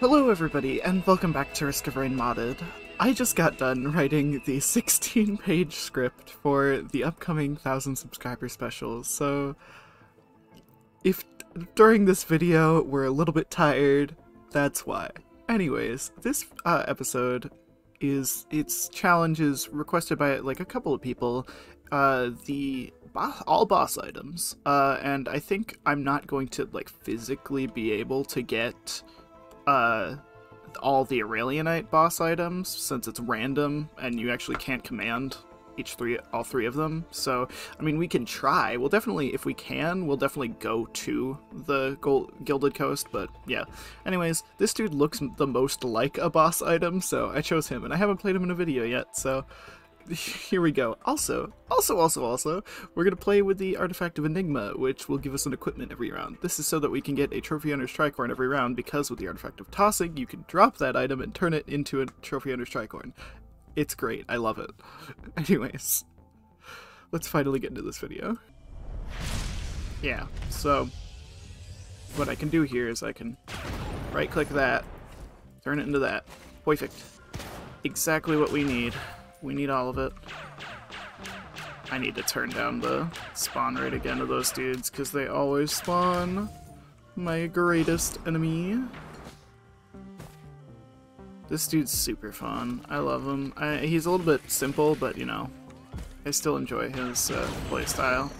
Hello everybody, and welcome back to Risk of Rain Modded. I just got done writing the 16-page script for the upcoming 1000 subscriber special, so if during this video we're a little bit tired, that's why. Anyways, this uh, episode is, its challenges requested by like a couple of people, uh, the all boss items, uh, and I think I'm not going to like physically be able to get uh, all the Aurelionite boss items since it's random and you actually can't command each three all three of them. So i mean we can try. We'll definitely if we can we'll definitely go to the Gold, gilded coast but yeah. Anyways this dude looks the most like a boss item so i chose him and i haven't played him in a video yet so here we go. Also, also, also, also, we're going to play with the Artifact of Enigma, which will give us an equipment every round. This is so that we can get a Trophy Hunter's Tricorn every round, because with the Artifact of Tossing, you can drop that item and turn it into a Trophy Hunter's Tricorn. It's great. I love it. Anyways, let's finally get into this video. Yeah, so what I can do here is I can right-click that, turn it into that. Perfect. Exactly what we need. We need all of it. I need to turn down the spawn rate again of those dudes, because they always spawn my greatest enemy. This dude's super fun. I love him. I, he's a little bit simple, but you know, I still enjoy his uh, playstyle.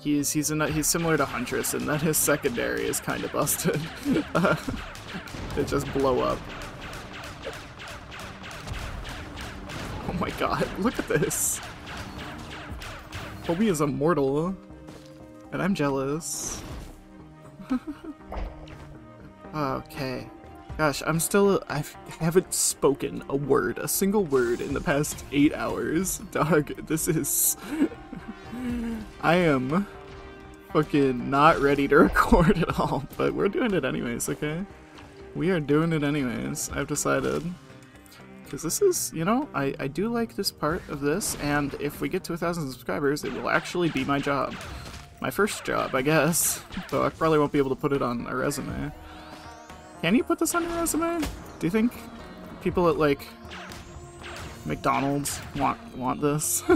He's he's a, he's similar to Huntress in that his secondary is kind of busted. it just blow up. Oh my god, look at this. Homie is immortal. And I'm jealous. okay. Gosh, I'm still- I haven't spoken a word, a single word in the past eight hours. Dog, this is- I am fucking not ready to record at all, but we're doing it anyways, okay? We are doing it anyways, I've decided because this is, you know, I, I do like this part of this, and if we get to a thousand subscribers, it will actually be my job. My first job, I guess. Though I probably won't be able to put it on a resume. Can you put this on your resume? Do you think people at, like, McDonald's want want this?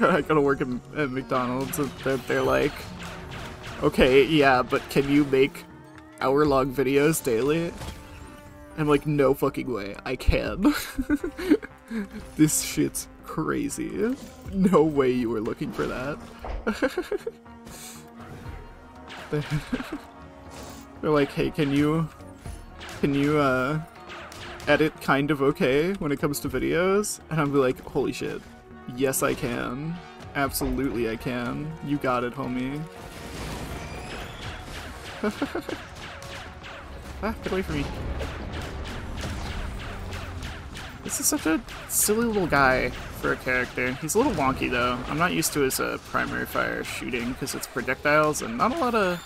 I gotta work at, at McDonald's, and they're, they're like, okay, yeah, but can you make hour-long videos daily? I'm like, no fucking way, I can. this shit's crazy. No way you were looking for that. They're like, hey, can you, can you, uh, edit kind of okay when it comes to videos? And I'm like, holy shit, yes I can. Absolutely I can. You got it, homie. ah, get away from me. This is such a silly little guy for a character. He's a little wonky though. I'm not used to his uh, primary fire shooting because it's projectiles and not a lot of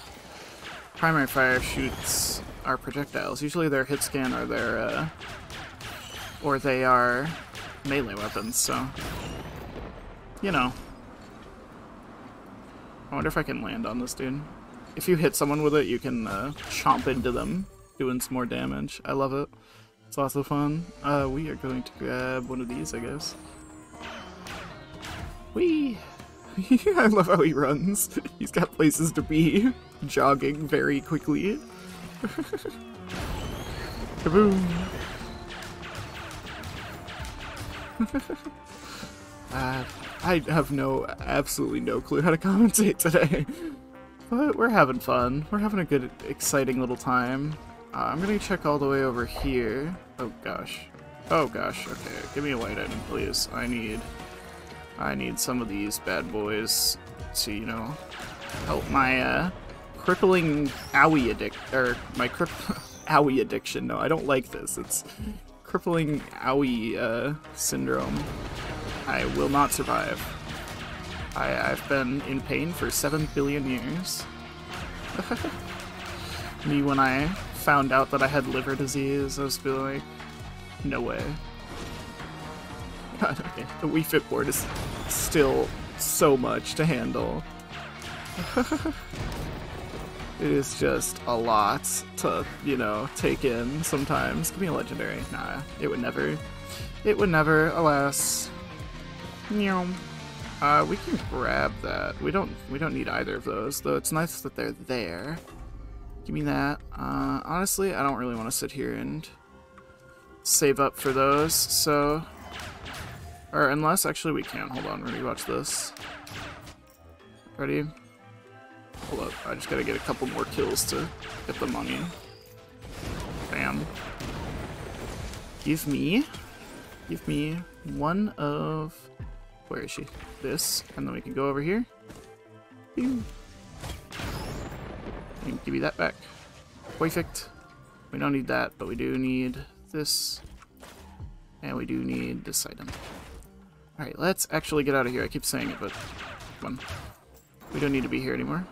primary fire shoots are projectiles. Usually they're hit scan or they're uh, or they are melee weapons, so you know. I wonder if I can land on this dude. If you hit someone with it, you can uh, chomp into them, doing some more damage. I love it. It's also fun. Uh, we are going to grab one of these, I guess. Whee! I love how he runs. He's got places to be. Jogging very quickly. Kaboom! uh, I have no, absolutely no clue how to commentate today. But we're having fun. We're having a good, exciting little time. I'm gonna check all the way over here. Oh gosh. Oh gosh, okay. Give me a white item, please. I need... I need some of these bad boys to, you know, help my, uh, crippling owie addict- or my crip- owie addiction. No, I don't like this. It's crippling owie, uh, syndrome. I will not survive. I, I've been in pain for seven billion years. Me when I found out that I had liver disease, I was feeling like, no way. God, okay. The Wii Fit board is still so much to handle. It is just a lot to, you know, take in sometimes. Give me a legendary. Nah, it would never. It would never, alas. Meow. Uh, we can grab that. We don't we don't need either of those, though it's nice that they're there. Give me that. Uh, honestly, I don't really want to sit here and save up for those, so... Or unless, actually we can. Hold on, ready, watch this. Ready? Hold up, I just gotta get a couple more kills to get the money. Bam. Give me, give me one of, where is she? This, and then we can go over here. And give you that back. Perfect. We don't need that, but we do need this. And we do need this item. Alright, let's actually get out of here. I keep saying it, but come on. We don't need to be here anymore.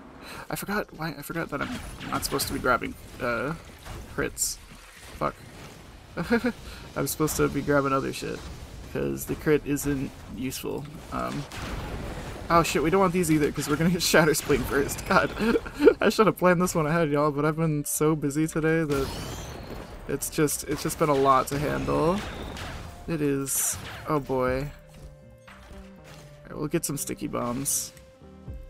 I forgot why I forgot that I'm not supposed to be grabbing uh crits. Fuck. I'm supposed to be grabbing other shit. Because the crit isn't useful. Um Oh shit, we don't want these either because we're gonna get Shatter Spleen first. God, I should have planned this one ahead, y'all, but I've been so busy today that it's just it's just been a lot to handle. It is. Oh boy. Right, we'll get some sticky bombs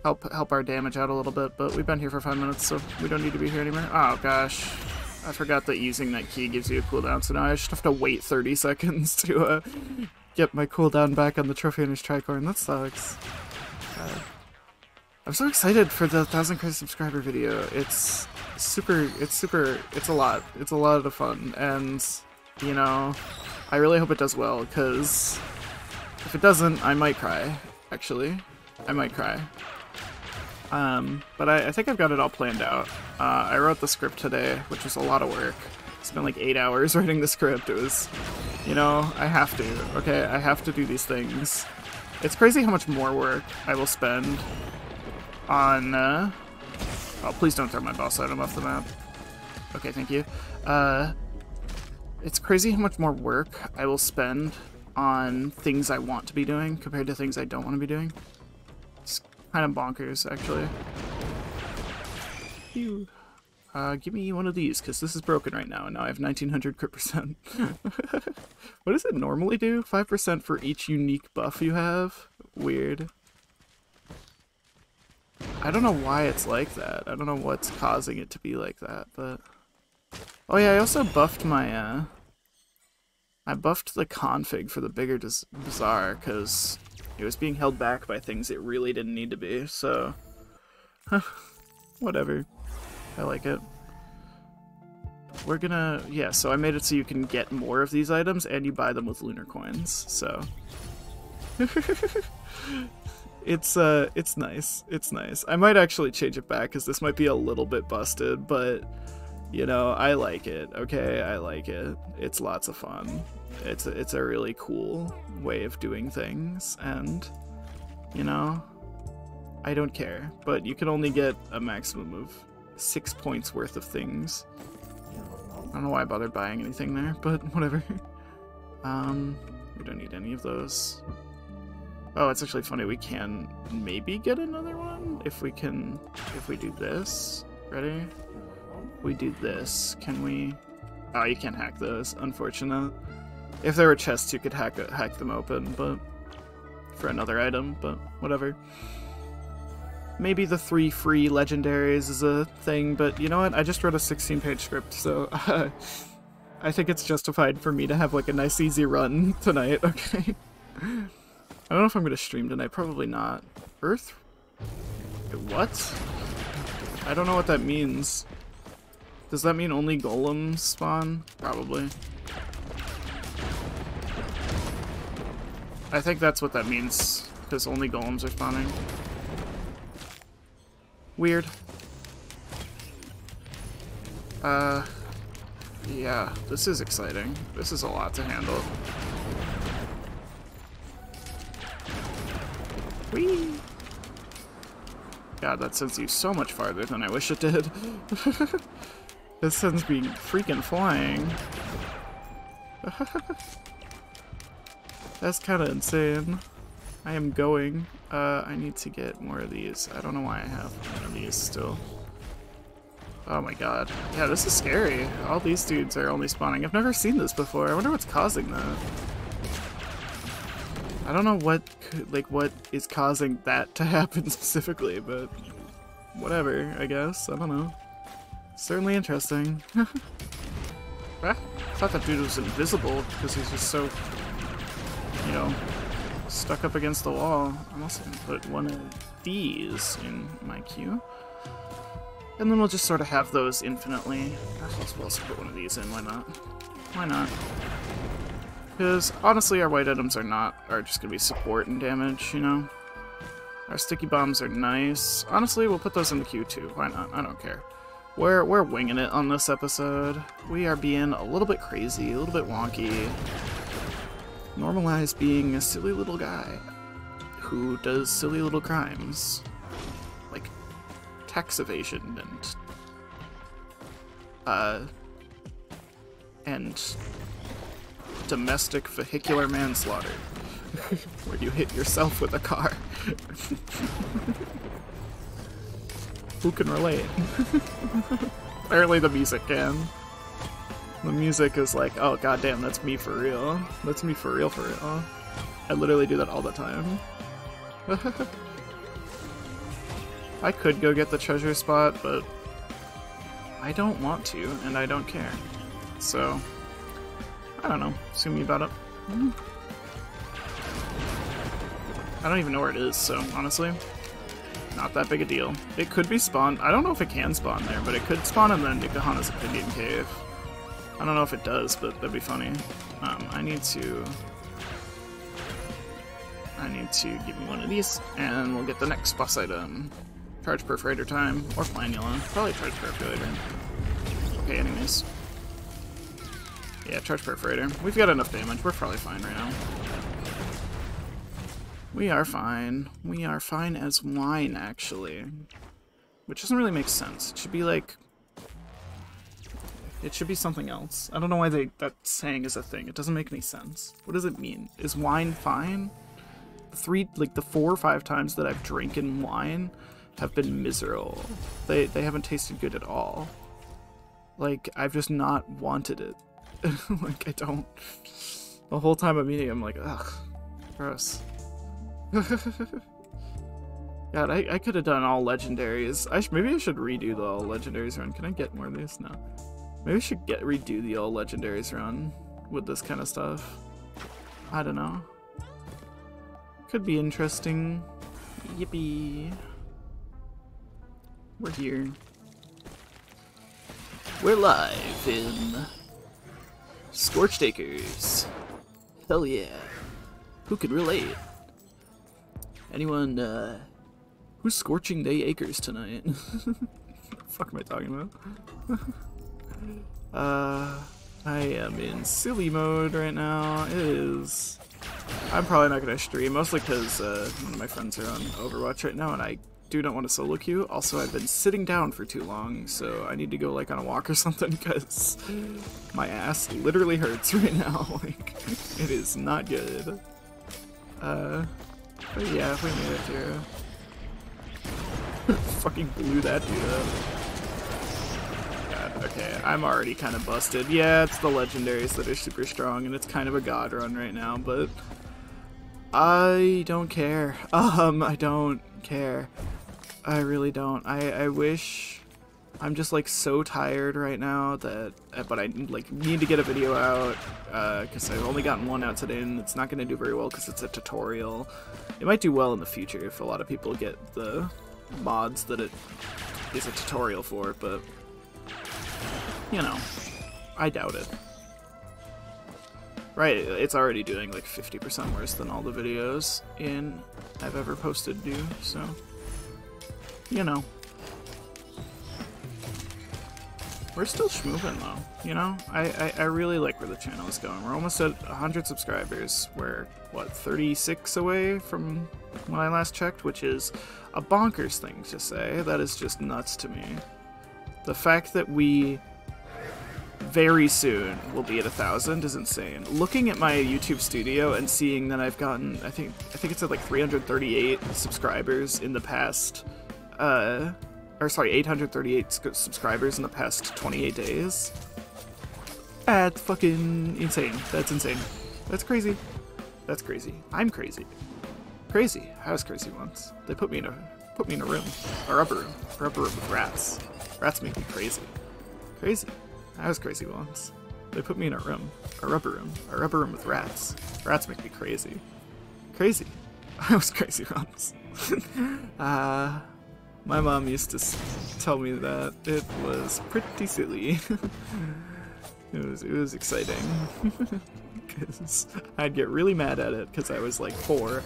help help our damage out a little bit, but we've been here for five minutes, so we don't need to be here anymore. Oh gosh, I forgot that using that key gives you a cooldown, so now I just have to wait 30 seconds to uh, get my cooldown back on the Trophy Hunters Tricorn. That sucks. Uh, I'm so excited for the 1000 credit subscriber video. It's super, it's super, it's a lot. It's a lot of fun, and, you know, I really hope it does well, because if it doesn't, I might cry, actually. I might cry. Um, but I, I, think I've got it all planned out. Uh, I wrote the script today, which was a lot of work. Spent like eight hours writing the script. It was, you know, I have to, okay? I have to do these things. It's crazy how much more work I will spend on, uh... Oh, please don't throw my boss item off the map. Okay, thank you. Uh, it's crazy how much more work I will spend on things I want to be doing compared to things I don't want to be doing It's kind of bonkers, actually. Phew. Uh, give me one of these, because this is broken right now, and now I have 1900 crit percent. what does it normally do? 5% for each unique buff you have? Weird. I don't know why it's like that. I don't know what's causing it to be like that, but... Oh yeah, I also buffed my, uh... I buffed the config for the bigger bazaar, because it was being held back by things it really didn't need to be, so... Whatever. I like it. We're gonna... Yeah, so I made it so you can get more of these items, and you buy them with lunar coins, so... it's, uh, it's nice. It's nice. I might actually change it back, because this might be a little bit busted, but... You know, I like it, okay? I like it. It's lots of fun. It's a, it's a really cool way of doing things, and, you know, I don't care. But you can only get a maximum of six points worth of things. I don't know why I bothered buying anything there, but whatever. um, we don't need any of those. Oh, it's actually funny. We can maybe get another one if we can, if we do this. Ready? We do this. Can we? Oh, you can't hack those. Unfortunate. If there were chests, you could hack hack them open, but for another item, but whatever. Maybe the three free legendaries is a thing, but you know what? I just wrote a 16-page script, so uh, I think it's justified for me to have like a nice easy run tonight, okay? I don't know if I'm to stream tonight, probably not. Earth? What? I don't know what that means. Does that mean only golems spawn? Probably. I think that's what that means, because only golems are spawning. Weird. Uh, yeah, this is exciting. This is a lot to handle. Whee! God, that sends you so much farther than I wish it did. this sends me freaking flying. That's kind of insane. I am going. Uh, I need to get more of these. I don't know why I have one of these still. Oh my god. Yeah, this is scary. All these dudes are only spawning. I've never seen this before. I wonder what's causing that. I don't know what, like, what is causing that to happen specifically, but whatever, I guess. I don't know. Certainly interesting. ah, I thought that dude was invisible because he's just so, you know, stuck up against the wall. I'm also going to put one of these in my queue. And then we'll just sort of have those infinitely. I'll also put one of these in, why not? Why not? Because, honestly, our white items are not, are just going to be support and damage, you know? Our sticky bombs are nice. Honestly, we'll put those in the queue too, why not? I don't care. We're, we're winging it on this episode. We are being a little bit crazy, a little bit wonky. Normalize being a silly little guy who does silly little crimes. Like tax evasion and uh and domestic vehicular manslaughter where you hit yourself with a car. Who can relate? Apparently the music can. The music is like, oh goddamn, that's me for real. That's me for real for real. I literally do that all the time. I could go get the treasure spot, but I don't want to, and I don't care. So, I don't know. Sue me about it. I don't even know where it is, so honestly, not that big a deal. It could be spawned. I don't know if it can spawn there, but it could spawn in the Nikahana's Opinion Cave. I don't know if it does, but that'd be funny. Um, I need to... I need to give me one of these, and we'll get the next boss item. Charged Perforator time, or Planula. Probably Charged Perforator. Okay, anyways. Yeah, Charged Perforator. We've got enough damage. We're probably fine right now. We are fine. We are fine as wine, actually. Which doesn't really make sense. It should be like... It should be something else. I don't know why they that saying is a thing. It doesn't make any sense. What does it mean? Is wine fine? The three, like the four or five times that I've drinking wine, have been miserable. They they haven't tasted good at all. Like I've just not wanted it. like I don't. The whole time I'm eating, I'm like, ugh, gross. God, I, I could have done all legendaries. I maybe I should redo the all legendaries run. Can I get more of these? No. Maybe we should get redo the all legendaries run with this kind of stuff. I don't know. Could be interesting. Yippee. We're here. We're live in Scorched Acres. Hell yeah. Who can relate? Anyone, uh, who's Scorching Day Acres tonight? what the fuck am I talking about? uh, I am in silly mode right now. It is. I'm probably not gonna stream, mostly because uh, my friends are on Overwatch right now, and I do not want to solo queue. Also, I've been sitting down for too long, so I need to go like on a walk or something because my ass literally hurts right now. like, it is not good. Uh, but yeah, if we made it through. Fucking blew that dude up. Okay, I'm already kind of busted. Yeah, it's the legendaries that are super strong, and it's kind of a god run right now, but I don't care. Um, I don't care. I really don't. I, I wish... I'm just like so tired right now that, uh, but I like need to get a video out because uh, I've only gotten one out today and it's not going to do very well because it's a tutorial. It might do well in the future if a lot of people get the mods that it is a tutorial for, but you know, I doubt it. Right, it's already doing like 50% worse than all the videos in I've ever posted do, so you know. We're still schmoving though, you know? I, I, I, really like where the channel is going. We're almost at 100 subscribers. We're, what, 36 away from when I last checked, which is a bonkers thing to say. That is just nuts to me. The fact that we very soon we'll be at a thousand is insane. Looking at my YouTube studio and seeing that I've gotten, I think, I think it's at like 338 subscribers in the past uh, or sorry, 838 subscribers in the past 28 days. That's fucking insane. That's insane. That's crazy. That's crazy. I'm crazy. Crazy. I was crazy once. They put me in a put me in a room, a rubber room, a rubber room with rats. Rats make me crazy. Crazy. I was crazy once. They put me in a room, a rubber room, a rubber room with rats. Rats make me crazy. Crazy. I was crazy once. uh, my mom used to tell me that it was pretty silly. it was it was exciting because I'd get really mad at it because I was like four.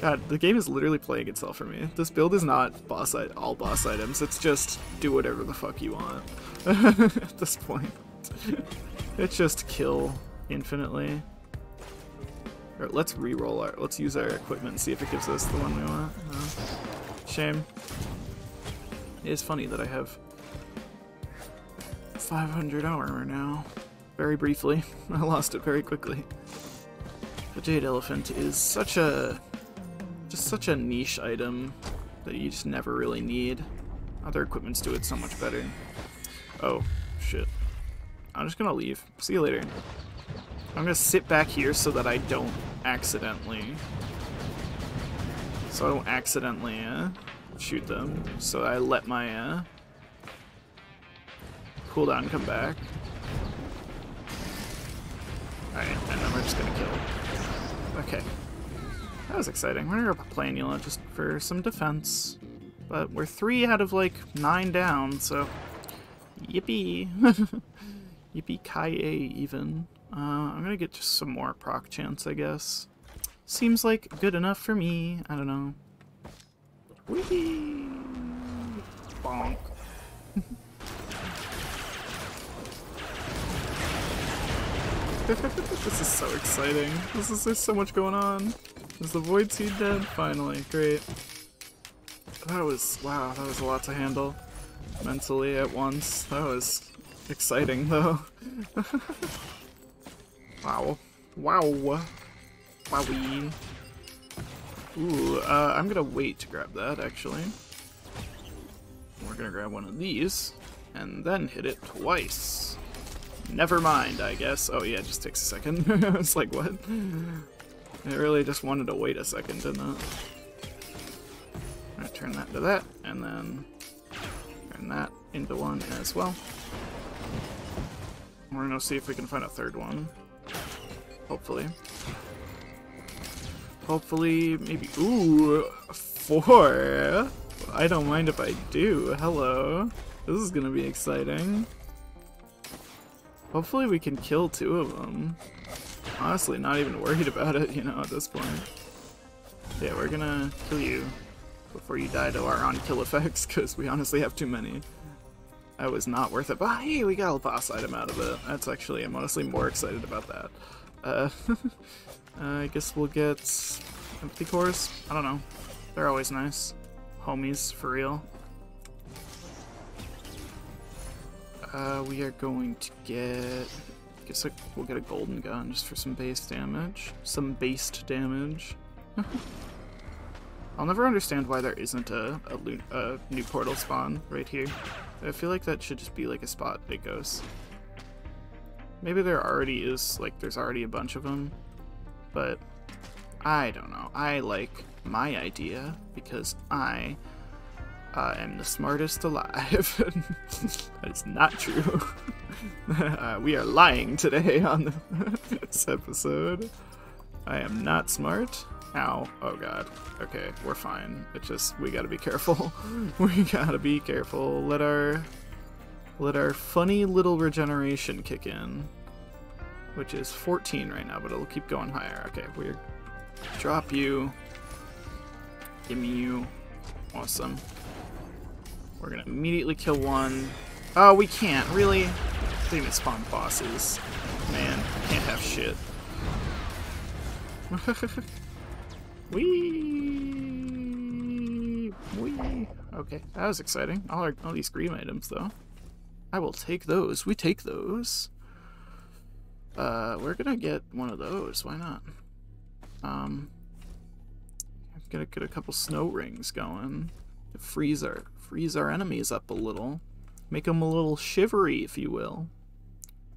God, the game is literally playing itself for me. This build is not boss all boss items. It's just do whatever the fuck you want at this point. it's just kill infinitely. Let's re-roll our. Let's use our equipment and see if it gives us the one we want. Shame. It is funny that I have 500 armor now. Very briefly. I lost it very quickly. The Jade Elephant is such a... such a niche item that you just never really need. Other equipments do it so much better. Oh, shit. I'm just gonna leave. See you later. I'm gonna sit back here so that I don't accidentally... So I don't accidentally uh, shoot them. So I let my uh, cooldown come back. Alright, and then we're just gonna kill. Okay. That was exciting. We're gonna play Anila just for some defense. But we're three out of like nine down, so yippee. yippee ki even. Uh, I'm gonna get just some more proc chance, I guess. Seems like good enough for me. I don't know. Whee! Bonk. this is so exciting. This is there's so much going on. Is the Void Seed dead? Finally, great. That was wow, that was a lot to handle mentally at once. That was exciting though. wow. Wow. Wowie. Ooh, uh, I'm gonna wait to grab that actually. We're gonna grab one of these and then hit it twice. Never mind, I guess. Oh yeah, it just takes a second. I was like, what? It really just wanted to wait a second, didn't it? Gonna turn that to that, and then turn that into one as well. We're gonna see if we can find a third one. Hopefully. Hopefully, maybe- ooh, four! I don't mind if I do. Hello. This is gonna be exciting. Hopefully we can kill two of them. Honestly, not even worried about it, you know, at this point. Yeah, we're gonna kill you before you die to our on-kill effects, because we honestly have too many. That was not worth it, but hey, we got a boss item out of it. That's actually, I'm honestly more excited about that. Uh, uh, I guess we'll get empathy cores? I don't know. They're always nice. Homies, for real. Uh, we are going to get... I guess we'll get a golden gun just for some base damage. Some based damage. I'll never understand why there isn't a, a, a, new portal spawn right here. I feel like that should just be like a spot it goes. Maybe there already is, like there's already a bunch of them, but I don't know. I like my idea because I uh, am the smartest alive. that is not true. uh, we are lying today on this episode. I am not smart. Ow. Oh god. Okay, we're fine. It's just, we gotta be careful. we gotta be careful. Let our... Let our funny little regeneration kick in. Which is 14 right now, but it'll keep going higher. Okay, we're... Drop you. Give me you. Awesome. We're gonna immediately kill one. Oh, we can't. Really? They even spawn bosses. Man, can't have shit. Wee! Wee! Okay, that was exciting. All, our, all these green items, though. I will take those. We take those. Uh, we're gonna get one of those. Why not? Um, I'm gonna get a couple snow rings going. Freeze our freeze our enemies up a little. Make them a little shivery, if you will.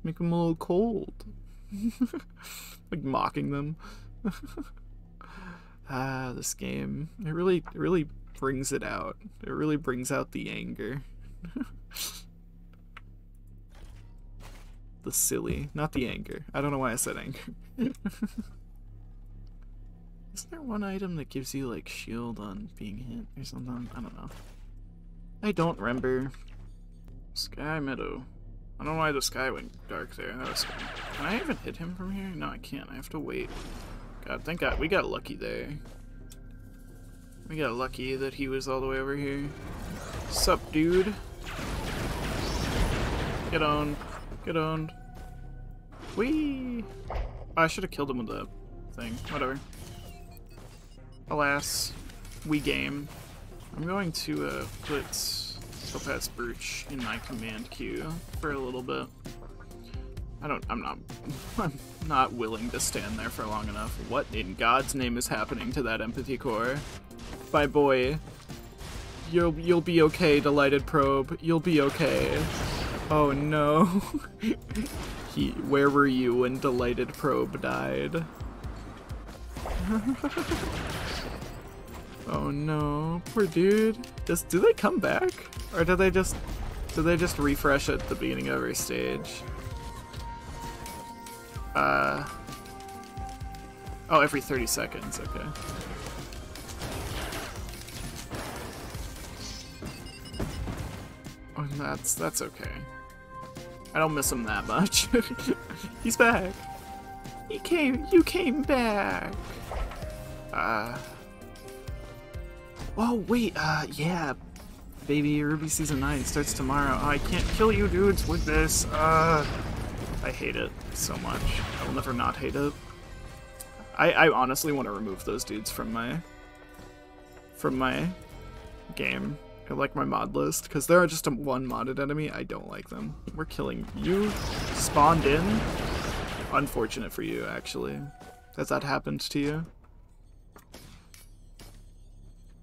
Make them a little cold. like mocking them. ah, this game. It really, it really brings it out. It really brings out the anger. the silly, not the anger. I don't know why I said anger. Isn't there one item that gives you like shield on being hit or something? I don't know. I don't remember. Sky Meadow. I don't know why the sky went dark there. That was. Can I even hit him from here? No, I can't. I have to wait. God, thank God. We got lucky there. We got lucky that he was all the way over here. Sup, dude? Get on. Get on. Whee! Oh, I should have killed him with the thing. Whatever. Alas, we game. I'm going to uh, put Topaz Brooch in my command queue for a little bit. I don't, I'm not, I'm not willing to stand there for long enough. What in God's name is happening to that empathy core? My boy, you'll, you'll be okay, Delighted Probe. You'll be okay. Oh no. he, where were you when Delighted Probe died? oh no, poor dude. Does, do they come back? Or do they just do they just refresh at the beginning of every stage? Uh Oh, every 30 seconds, okay. Oh, that's that's okay. I don't miss him that much. He's back. He came you came back. Uh Oh wait, uh yeah, baby. Ruby Season 9 starts tomorrow. Oh, I can't kill you dudes with this. Uh, I hate it so much. I will never not hate it. I, I honestly want to remove those dudes from my from my game. I like my mod list, because there are just a one modded enemy. I don't like them. We're killing you. Spawned in. Unfortunate for you, actually. Has that happened to you?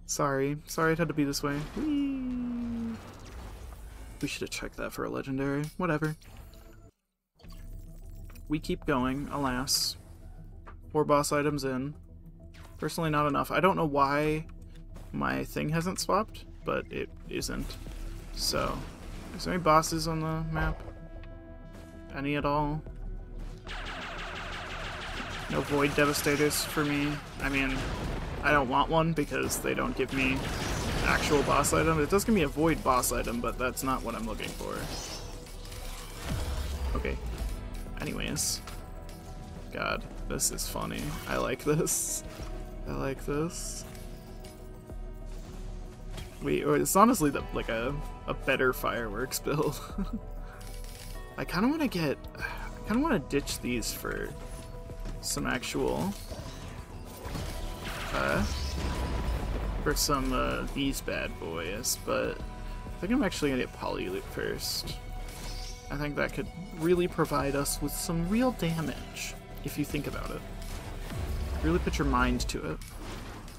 Sorry. Sorry it had to be this way. Whee! We should have checked that for a legendary. Whatever. We keep going, alas. Four boss items in. Personally, not enough. I don't know why my thing hasn't swapped, but it isn't. So, is there any bosses on the map? Any at all? No Void Devastators for me. I mean, I don't want one because they don't give me actual boss item. It does give me a void boss item, but that's not what I'm looking for. Okay. Anyways. God, this is funny. I like this. I like this. Wait, or it's honestly the, like a, a better fireworks build. I kind of want to get... I kind of want to ditch these for some actual uh, for some uh, these bad boys, but I think I'm actually gonna get Polylute first. I think that could really provide us with some real damage, if you think about it. Really put your mind to it.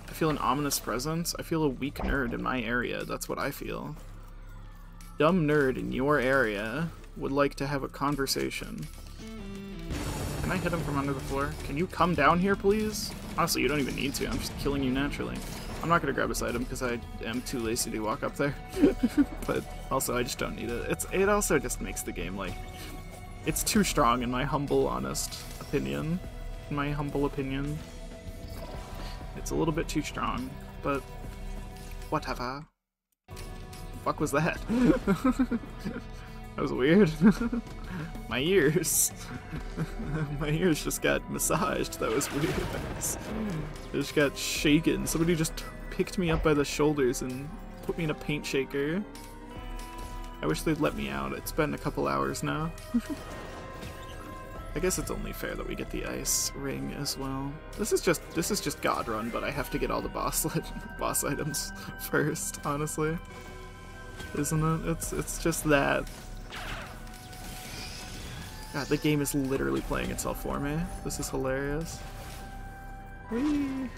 I feel an ominous presence. I feel a weak nerd in my area. That's what I feel. Dumb nerd in your area would like to have a conversation. Can I hit him from under the floor? Can you come down here, please? Honestly, you don't even need to. I'm just killing you naturally. I'm not gonna grab this item because I am too lazy to walk up there. but also, I just don't need it. It's It also just makes the game, like... It's too strong in my humble, honest opinion. In my humble opinion. It's a little bit too strong, but... Whatever. Fuck was that? that was weird. My ears. My ears just got massaged. That was weird. They just got shaken. Somebody just picked me up by the shoulders and put me in a paint shaker. I wish they'd let me out. It's been a couple hours now. I guess it's only fair that we get the ice ring as well. This is just this is just God Run, but I have to get all the boss boss items first, honestly. Isn't it? It's it's just that. God, the game is literally playing itself for me. This is hilarious. Whee!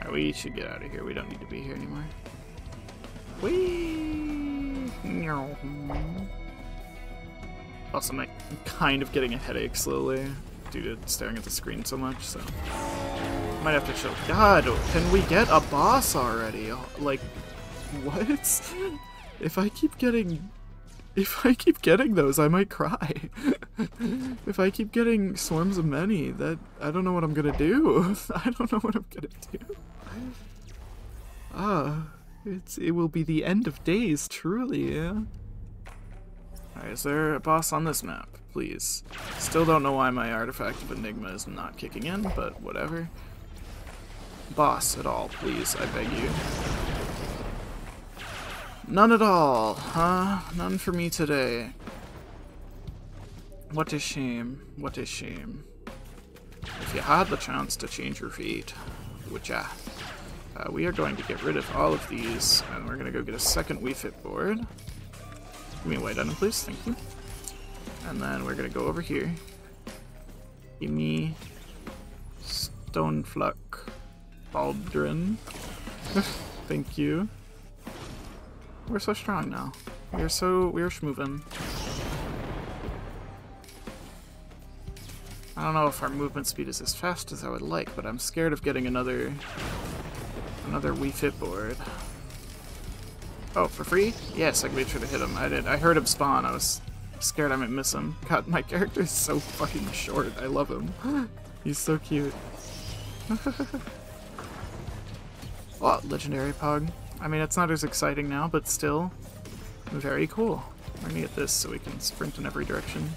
Right, we should get out of here. We don't need to be here anymore. Whee! Also, I'm kind of getting a headache slowly due to staring at the screen so much, so... Might have to chill. God, can we get a boss already? Like, what? If I keep getting... If I keep getting those, I might cry. if I keep getting swarms of many, that... I don't know what I'm gonna do. I don't know what I'm gonna do. Ah, it's, it will be the end of days, truly, yeah? Right, is there a boss on this map? Please. Still don't know why my Artifact of Enigma is not kicking in, but whatever. Boss at all, please, I beg you. None at all, huh? None for me today. What a shame. What a shame. If you had the chance to change your fate, which uh, uh, we are going to get rid of all of these, and we're going to go get a second Wii Fit board. Give me a white item, please. Thank you. And then we're going to go over here. Give me Stonefluck Baldrin. Thank you. We're so strong now. We are so we are schmoving. I don't know if our movement speed is as fast as I would like, but I'm scared of getting another another Wii Fit board. Oh, for free? Yes, I make sure to hit him. I did. I heard him spawn. I was scared I might miss him. God, my character is so fucking short. I love him. He's so cute. oh, legendary pug. I mean, it's not as exciting now, but still very cool. We're gonna get this so we can sprint in every direction.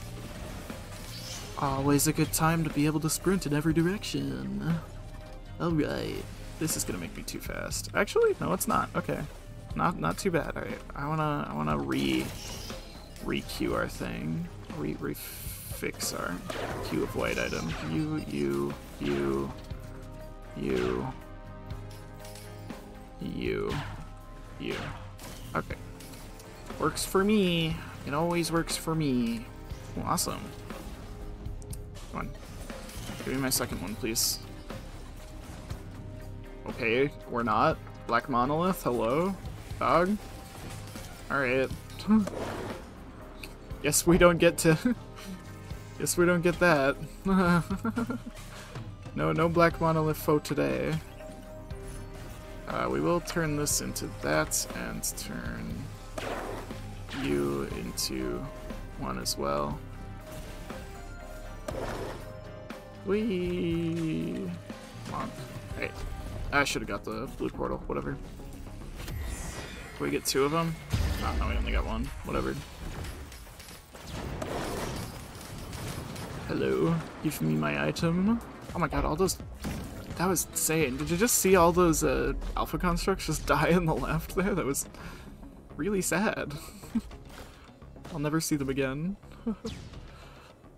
Always a good time to be able to sprint in every direction. Alright. This is gonna make me too fast. Actually, no, it's not. Okay. Not not too bad. Alright. I wanna I wanna re re-queue our thing. Re refix our queue of white item. You, you, you, you, you, you. Okay. Works for me. It always works for me. awesome. Come on. Give me my second one, please. Okay, we're not. Black Monolith, hello? Dog? Alright. Guess we don't get to... Guess we don't get that. no, no Black Monolith foe today. Uh, we will turn this into that and turn you into one as well. We on. Hey, I should have got the blue portal. Whatever. Can we get two of them? Oh, no, we only got one. Whatever. Hello. Give me my item. Oh my god, all those that was insane. Did you just see all those uh, alpha constructs just die in the left there? That was really sad. I'll never see them again. uh,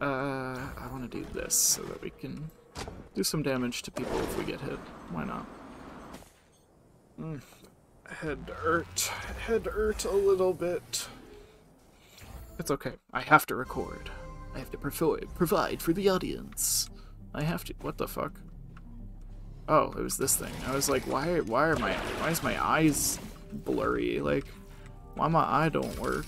I want to do this so that we can do some damage to people if we get hit. Why not? Mm. Head hurt. Head hurt a little bit. It's okay. I have to record. I have to provide for the audience. I have to. What the fuck? Oh, it was this thing. I was like, why why are my why is my eyes blurry? Like why my eye don't work?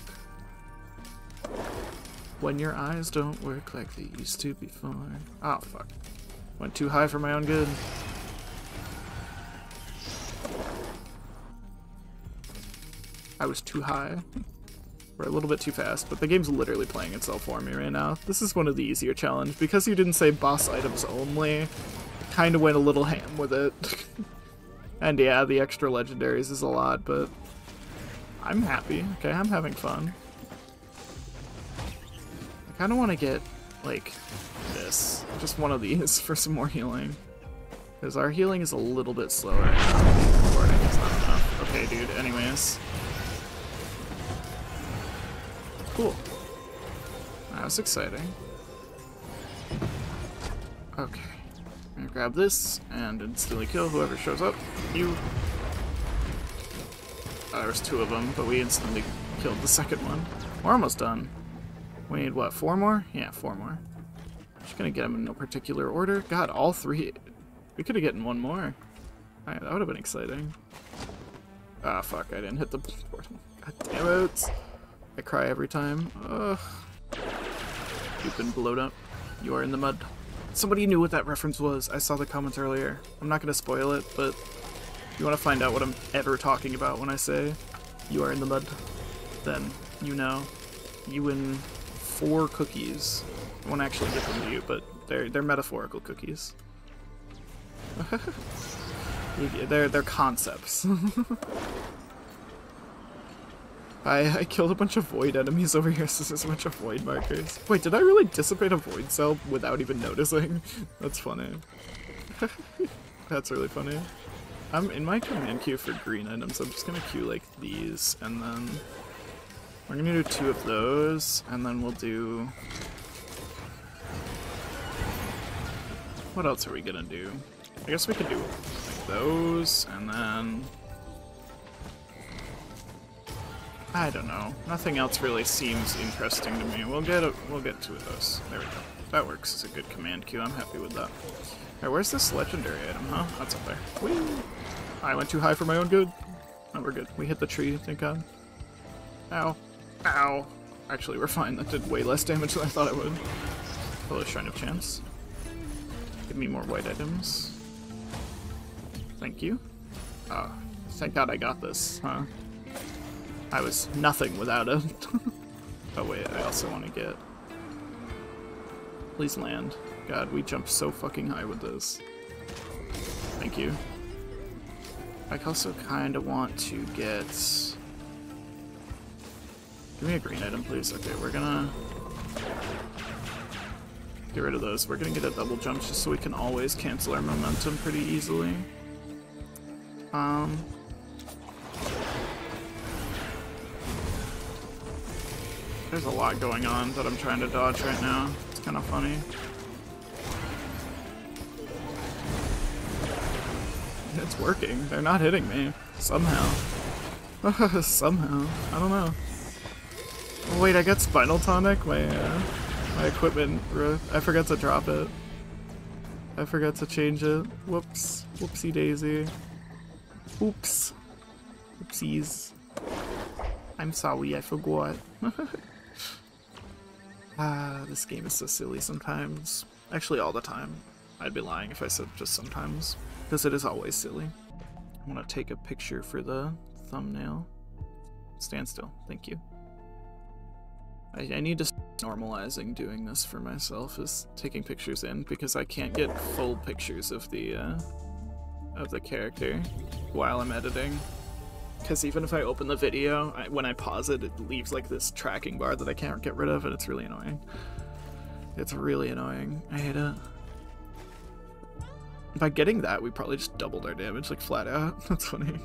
When your eyes don't work like they used to before. Oh fuck. Went too high for my own good. I was too high. We're a little bit too fast, but the game's literally playing itself for me right now. This is one of the easier challenge. Because you didn't say boss items only, kind of went a little ham with it. and yeah, the extra legendaries is a lot, but I'm happy. Okay, I'm having fun. I kind of want to get, like, this. Just one of these for some more healing. Because our healing is a little bit slower Okay, dude, anyways. Cool. That was exciting. Okay. Grab this and instantly kill whoever shows up. You. Oh, there was two of them, but we instantly killed the second one. We're almost done. We need, what, four more? Yeah, four more. Just gonna get them in no particular order. God, all three. We could have gotten one more. Alright, that would have been exciting. Ah, fuck, I didn't hit the portal. God damn it. I cry every time. Ugh. You've been blown up. You are in the mud. Somebody knew what that reference was. I saw the comments earlier. I'm not going to spoil it, but if you want to find out what I'm ever talking about when I say you are in the mud, then you know. You win four cookies. I won't actually give them to you, but they're, they're metaphorical cookies. they're, they're concepts. I, I killed a bunch of void enemies over here, so there's a bunch of void markers. Wait, did I really dissipate a void cell without even noticing? That's funny. That's really funny. I'm in my command queue for green items. I'm just gonna queue like these, and then we're gonna do two of those, and then we'll do. What else are we gonna do? I guess we could do like those, and then I don't know. Nothing else really seems interesting to me. We'll get a, we'll get two of those. There we go. That works as a good command queue. I'm happy with that. Alright, where's this legendary item, huh? That's up there. Whee! I went too high for my own good. Oh, we're good. We hit the tree, thank god. Ow. Ow. Actually, we're fine. That did way less damage than I thought it would. Hello, Shrine of Chance. Give me more white items. Thank you. Oh, thank god I got this, huh? I was nothing without it. oh wait, I also want to get... Please land. God, we jumped so fucking high with this. Thank you. I also kind of want to get... Give me a green item, please. Okay, we're gonna... Get rid of those. We're gonna get a double jump just so we can always cancel our momentum pretty easily. Um... There's a lot going on that I'm trying to dodge right now. It's kind of funny. It's working. They're not hitting me. Somehow. Somehow. I don't know. Oh, wait, I got Spinal Tonic? My, uh, my equipment. I forgot to drop it. I forgot to change it. Whoops. Whoopsie daisy. Oops. Oopsies. I'm sorry, I forgot. Ah, this game is so silly sometimes. Actually, all the time. I'd be lying if I said just sometimes, because it is always silly. I want to take a picture for the thumbnail. Stand still, thank you. I, I need to normalizing doing this for myself is taking pictures in because I can't get full pictures of the uh, of the character while I'm editing because even if I open the video, I, when I pause it, it leaves like this tracking bar that I can't get rid of, and it's really annoying. It's really annoying. I hate it. By getting that, we probably just doubled our damage, like flat out. That's funny.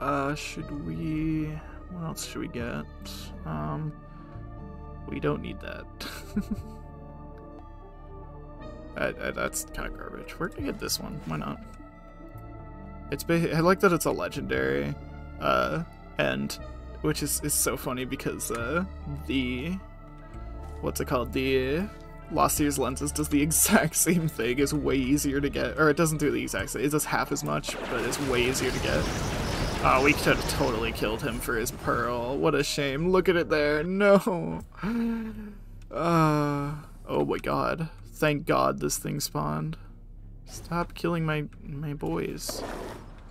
Uh, should we... What else should we get? Um, we don't need that. I, I, that's kind of garbage. We're gonna get this one. Why not? It's I like that it's a legendary, uh, and which is is so funny because uh, the what's it called the Lost Seer's Lenses does the exact same thing. It's way easier to get, or it doesn't do the exact same. It does half as much, but it's way easier to get. Oh, we could have totally killed him for his pearl. What a shame. Look at it there. No. Uh, oh my god. Thank god this thing spawned. Stop killing my my boys.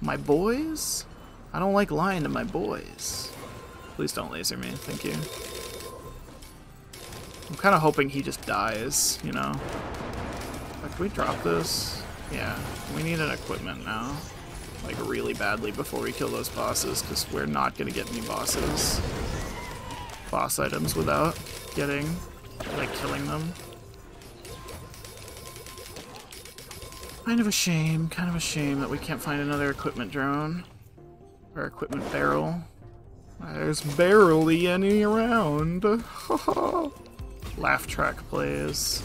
My boys? I don't like lying to my boys. Please don't laser me, thank you. I'm kind of hoping he just dies, you know? Like, can we drop this? Yeah, we need an equipment now. Like, really badly before we kill those bosses, because we're not going to get any bosses. Boss items without getting, like, killing them. Kind of a shame, kind of a shame that we can't find another equipment drone. Or equipment barrel. There's barely any around. Laugh track plays.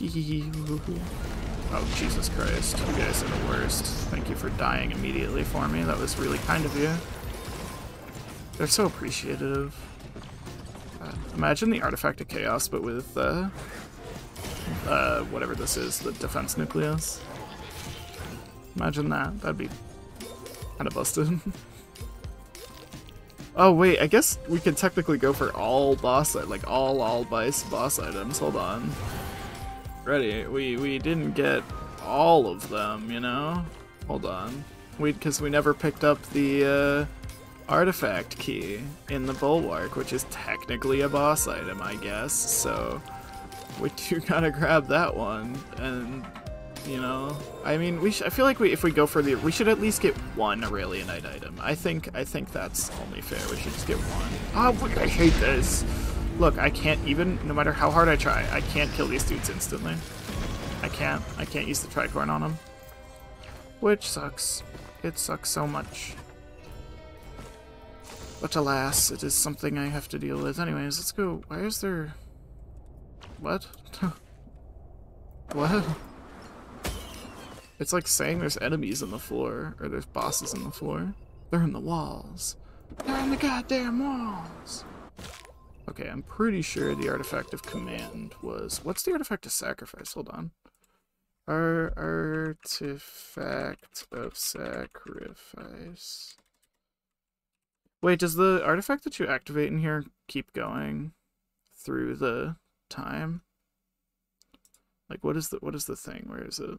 oh, Jesus Christ. You guys are the worst. Thank you for dying immediately for me. That was really kind of you. They're so appreciative. Uh, imagine the Artifact of Chaos, but with uh, uh, whatever this is, the defense nucleus. Imagine that. That'd be Kinda busted. oh wait, I guess we could technically go for all boss, like all all boss boss items. Hold on. Ready? We we didn't get all of them, you know. Hold on. We because we never picked up the uh, artifact key in the bulwark, which is technically a boss item, I guess. So we do gotta grab that one? And you know i mean we i feel like we if we go for the we should at least get one aurelionite item. I think i think that's only fair. We should just get one. Oh i hate this. Look i can't even no matter how hard i try i can't kill these dudes instantly. I can't i can't use the tricorn on them which sucks. It sucks so much. But alas it is something i have to deal with. Anyways let's go. Why is there what what it's like saying there's enemies in the floor, or there's bosses in the floor. They're in the walls. They're in the goddamn walls! Okay, I'm pretty sure the artifact of command was... What's the artifact of sacrifice? Hold on. Our artifact of sacrifice. Wait, does the artifact that you activate in here keep going through the time? Like, what is the what is the thing? Where is it?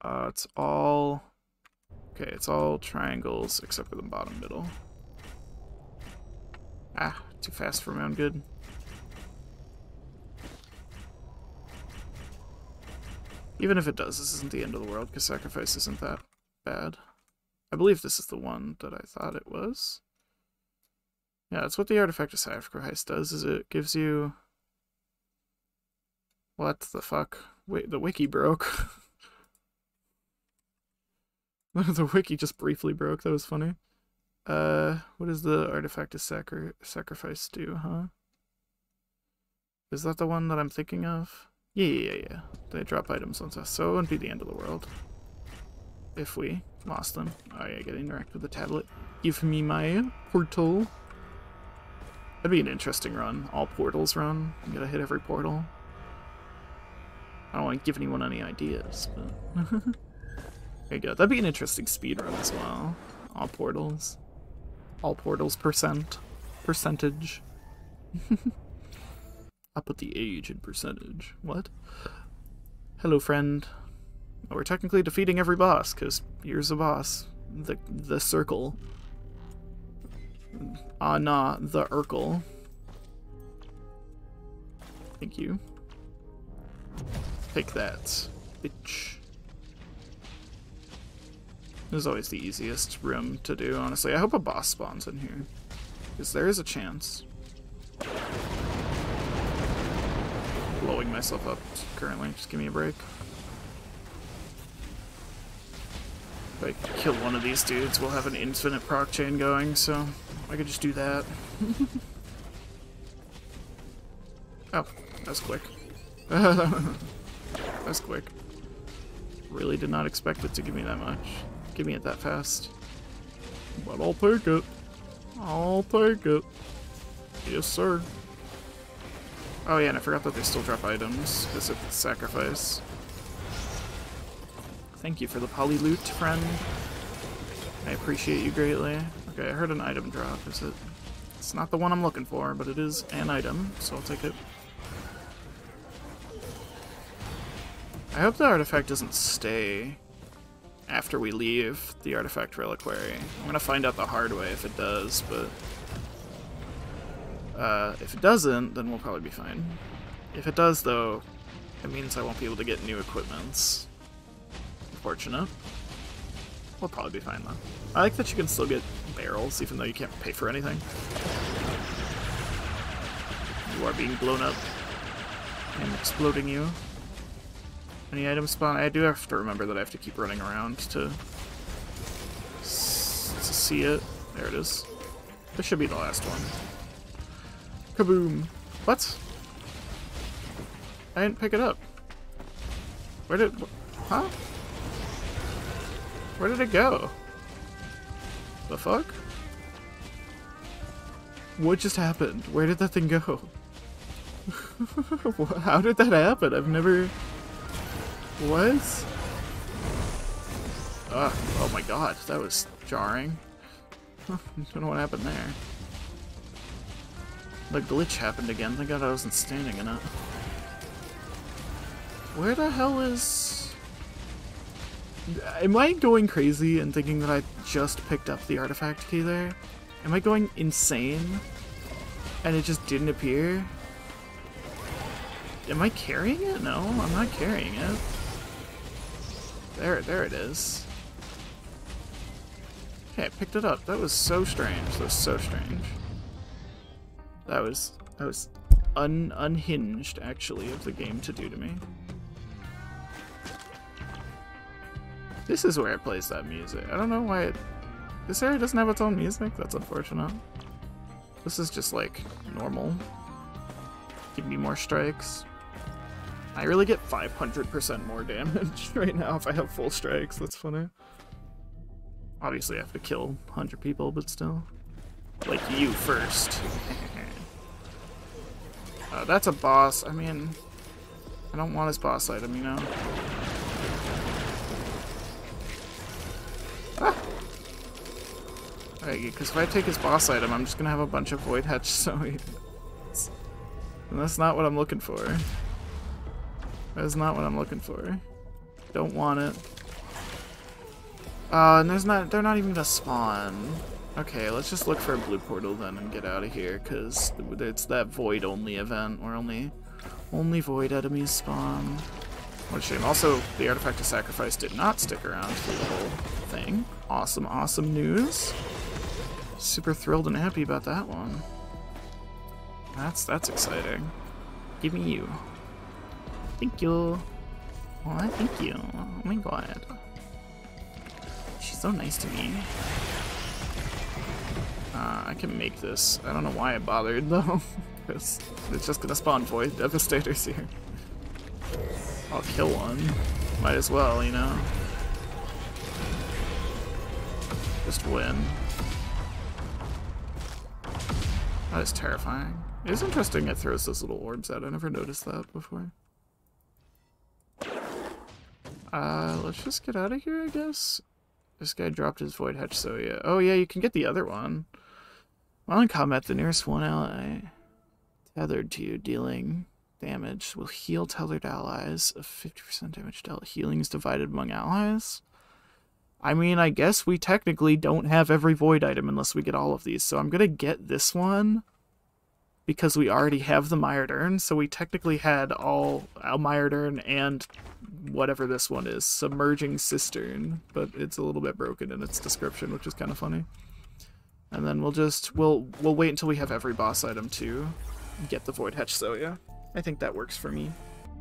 Uh, it's all... Okay, it's all triangles except for the bottom middle. Ah, too fast for my own good. Even if it does, this isn't the end of the world, because sacrifice isn't that bad. I believe this is the one that I thought it was. Yeah, that's what the artifact of sacrifice does, is it gives you... What the fuck? Wait, the wiki broke. the wiki just briefly broke. That was funny. Uh, what does the artifact of sacri sacrifice do, huh? Is that the one that I'm thinking of? Yeah, yeah, yeah, yeah. They drop items on us, so it wouldn't be the end of the world. If we lost them. Oh yeah, get interact with the tablet. Give me my portal. That'd be an interesting run. All portals run. You gotta hit every portal. I don't want to give anyone any ideas, but... There you go. That'd be an interesting speed run as well. All portals. All portals percent. Percentage. I put the age in percentage. What? Hello, friend. We're technically defeating every boss, because here's a boss. The the circle. Nah, the Urkel. Thank you. Take that, bitch. This is always the easiest room to do, honestly. I hope a boss spawns in here. Because there is a chance. Blowing myself up currently. Just give me a break. If I kill one of these dudes, we'll have an infinite proc chain going, so I could just do that. oh, that's quick. that's quick. Really did not expect it to give me that much give me it that fast. But I'll take it. I'll take it. Yes, sir. Oh yeah, and I forgot that they still drop items because of the sacrifice. Thank you for the Polylute, friend. I appreciate you greatly. Okay, I heard an item drop. Is it? It's not the one I'm looking for, but it is an item, so I'll take it. I hope the artifact doesn't stay after we leave the Artifact Reliquary. I'm gonna find out the hard way if it does, but... Uh, if it doesn't, then we'll probably be fine. If it does, though, it means I won't be able to get new equipments. Unfortunate. We'll probably be fine, though. I like that you can still get barrels, even though you can't pay for anything. You are being blown up. I'm exploding you. Any item spawn? I do have to remember that I have to keep running around to, to see it. There it is. This should be the last one. Kaboom. What? I didn't pick it up. Where did... Huh? Where did it go? The fuck? What just happened? Where did that thing go? How did that happen? I've never... What? Oh my god, that was jarring. I don't know what happened there. The glitch happened again. Thank god I wasn't standing in it. Where the hell is... Am I going crazy and thinking that I just picked up the artifact key there? Am I going insane? And it just didn't appear? Am I carrying it? No, I'm not carrying it. There, there it is. Okay, I picked it up. That was so strange. That was so strange. That was that was un unhinged actually of the game to do to me. This is where it plays that music. I don't know why it this area doesn't have its own music. That's unfortunate. This is just like normal. Give me more strikes. I really get 500% more damage right now if I have full strikes. That's funny. Obviously, I have to kill 100 people, but still. Like you first. uh, that's a boss. I mean, I don't want his boss item, you know? Because if I take his boss item, I'm just gonna have a bunch of Void Hatch, so... And that's not what I'm looking for. That is not what I'm looking for. Don't want it. Uh, and there's not- they're not even gonna spawn. Okay, let's just look for a blue portal then and get out of here, because it's that void only event where only only void enemies spawn. What a shame. Also, the Artifact of Sacrifice did not stick around for the whole thing. Awesome, awesome news. Super thrilled and happy about that one. That's that's exciting. Give me you. Thank you. Oh, thank you. Oh my god. She's so nice to me. Uh, I can make this. I don't know why I bothered though. because it's just gonna spawn Void Devastators here. I'll kill one. Might as well, you know. Just win. That is terrifying. It is interesting it throws those little orbs out. I never noticed that before. Uh, let's just get out of here, I guess. This guy dropped his Void Hatch, so yeah. Oh yeah, you can get the other one. While in combat, the nearest one ally tethered to you dealing damage will heal tethered allies of 50% damage dealt. Healing is divided among allies. I mean, I guess we technically don't have every void item unless we get all of these, so I'm gonna get this one because we already have the Mired Urn, so we technically had all uh, Mired Urn and whatever this one is, Submerging Cistern, but it's a little bit broken in its description, which is kind of funny. And then we'll just, we'll, we'll wait until we have every boss item to get the Void Hatch so yeah. I think that works for me.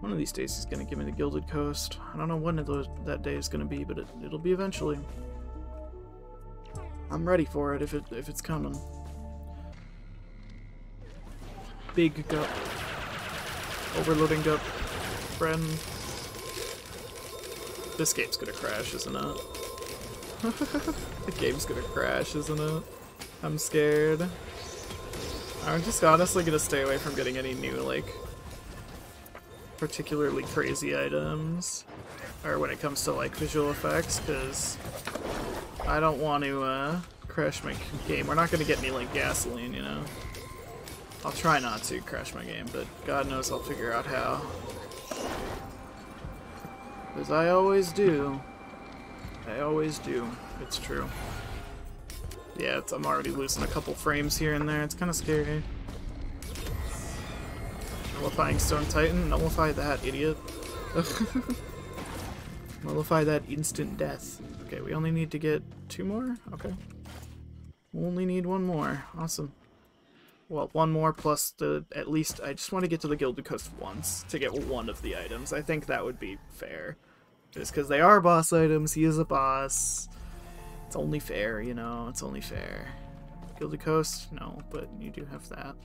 One of these days he's gonna give me the Gilded Coast. I don't know when those, that day is gonna be, but it, it'll be eventually. I'm ready for it if it if it's coming. Big gut. Overloading gut. Friend. This game's gonna crash, isn't it? the game's gonna crash, isn't it? I'm scared. I'm just honestly gonna stay away from getting any new, like, particularly crazy items. Or when it comes to, like, visual effects, because I don't want to, uh, crash my game. We're not gonna get any, like, gasoline, you know? I'll try not to crash my game, but God knows I'll figure out how. As I always do. I always do. It's true. Yeah, it's, I'm already losing a couple frames here and there. It's kind of scary. Nullifying Stone Titan? Nullify that, idiot. Nullify that instant death. Okay, we only need to get two more? Okay. We only need one more. Awesome. Well, one more plus the, at least, I just want to get to the Gilded Coast once to get one of the items. I think that would be fair. Just because they are boss items, he is a boss. It's only fair, you know, it's only fair. Gilded Coast? No, but you do have that,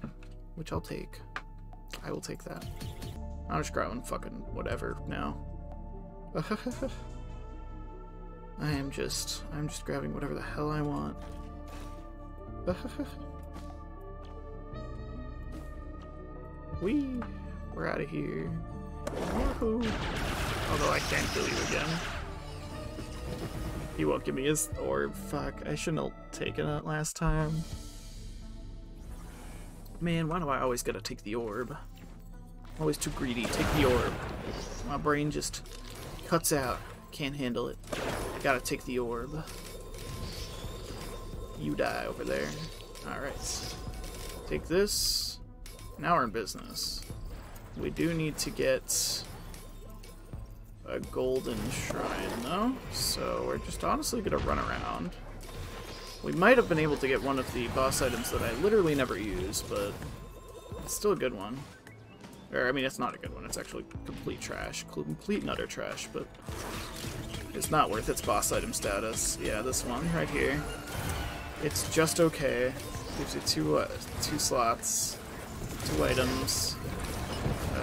which I'll take. I will take that. I'm just grabbing fucking whatever now. I am just, I'm just grabbing whatever the hell I want. Wee! We're out of here. Woohoo! Although I can't kill you again. He won't give me his orb. Fuck, I shouldn't have taken it last time. Man, why do I always gotta take the orb? Always too greedy. Take the orb. My brain just cuts out. Can't handle it. Gotta take the orb. You die over there. Alright. Take this. Now we're in business. We do need to get a golden shrine, though. So we're just honestly gonna run around. We might have been able to get one of the boss items that I literally never use, but it's still a good one. Or, I mean, it's not a good one. It's actually complete trash. Complete and utter trash, but it's not worth its boss item status. Yeah, this one right here. It's just okay. Gives you two, uh, two slots, two items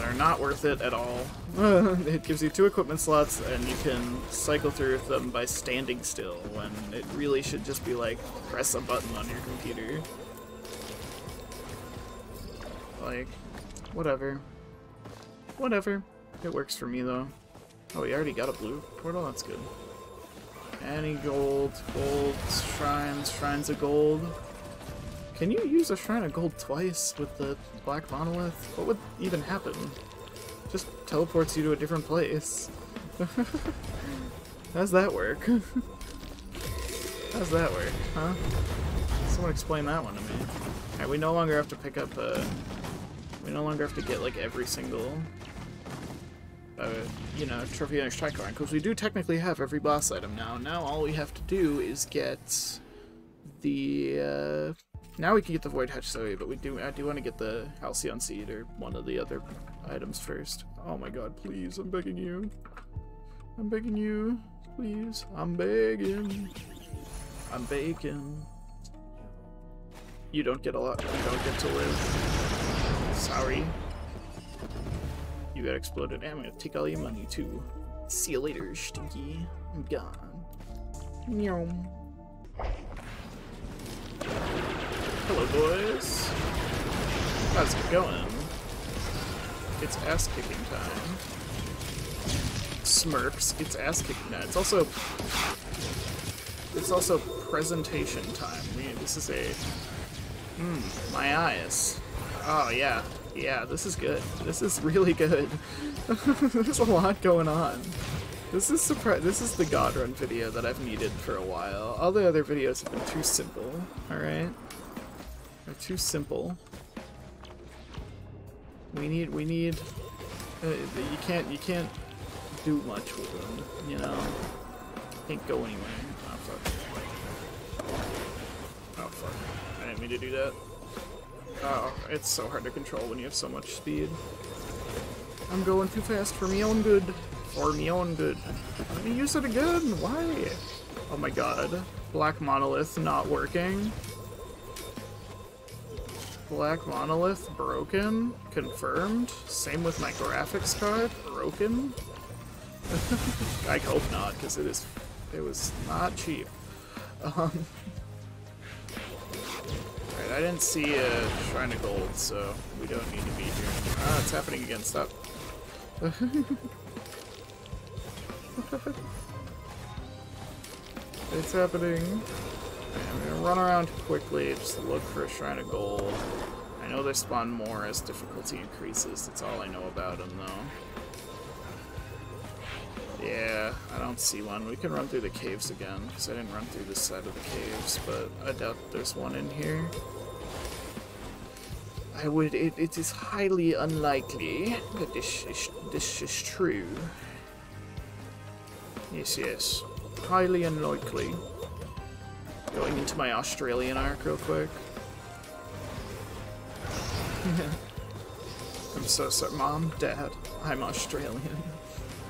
are not worth it at all. it gives you two equipment slots, and you can cycle through them by standing still, when it really should just be like, press a button on your computer. Like, whatever. Whatever. It works for me, though. Oh, we already got a blue portal? That's good. Any gold, gold, shrines, shrines of gold. Can you use a Shrine of Gold twice with the Black Monolith? What would even happen? Just teleports you to a different place. How's that work? How's that work, huh? Someone explain that one to me. Alright, we no longer have to pick up, uh... We no longer have to get, like, every single... Uh, you know, Trophy Hunter's Tricorn, because we do technically have every boss item now. Now all we have to do is get the, uh, now we can get the Void Hatch Zoe, but we do I do want to get the Halcyon Seed or one of the other items first. Oh my god, please, I'm begging you. I'm begging you. Please. I'm begging. I'm begging. You don't get a lot. You don't get to live. Sorry. You got exploded. I'm gonna take all your money too. See you later, Stinky. I'm gone. Meow. Hello, boys. How's it going? It's ass kicking time. Smurfs, it's ass kicking time. It's also it's also presentation time. We, this is a hmm, my eyes. Oh yeah, yeah. This is good. This is really good. There's a lot going on. This is surprise. This is the God Run video that I've needed for a while. All the other videos have been too simple. All right. They're too simple. We need, we need, uh, you can't, you can't do much with them, you know? Can't go anywhere. Oh fuck. Oh fuck. I didn't mean to do that. Oh, it's so hard to control when you have so much speed. I'm going too fast for me own good. For me own good. Let me use it again. Why? Oh my god. Black Monolith not working. Black Monolith broken. Confirmed. Same with my graphics card. Broken. I hope not, because it is it was not cheap. Um, Alright, I didn't see a Shrine of Gold, so we don't need to be here. Ah, it's happening again, stop. it's happening. I'm gonna run around quickly, just look for a Shrine of Gold. I know they spawn more as difficulty increases, that's all I know about them though. Yeah, I don't see one. We can run through the caves again, because I didn't run through this side of the caves, but I doubt there's one in here. I would, it, it is highly unlikely that this is, this is true. Yes, yes. Highly unlikely. Going into my Australian arc real quick. I'm so sorry. Mom, Dad, I'm Australian.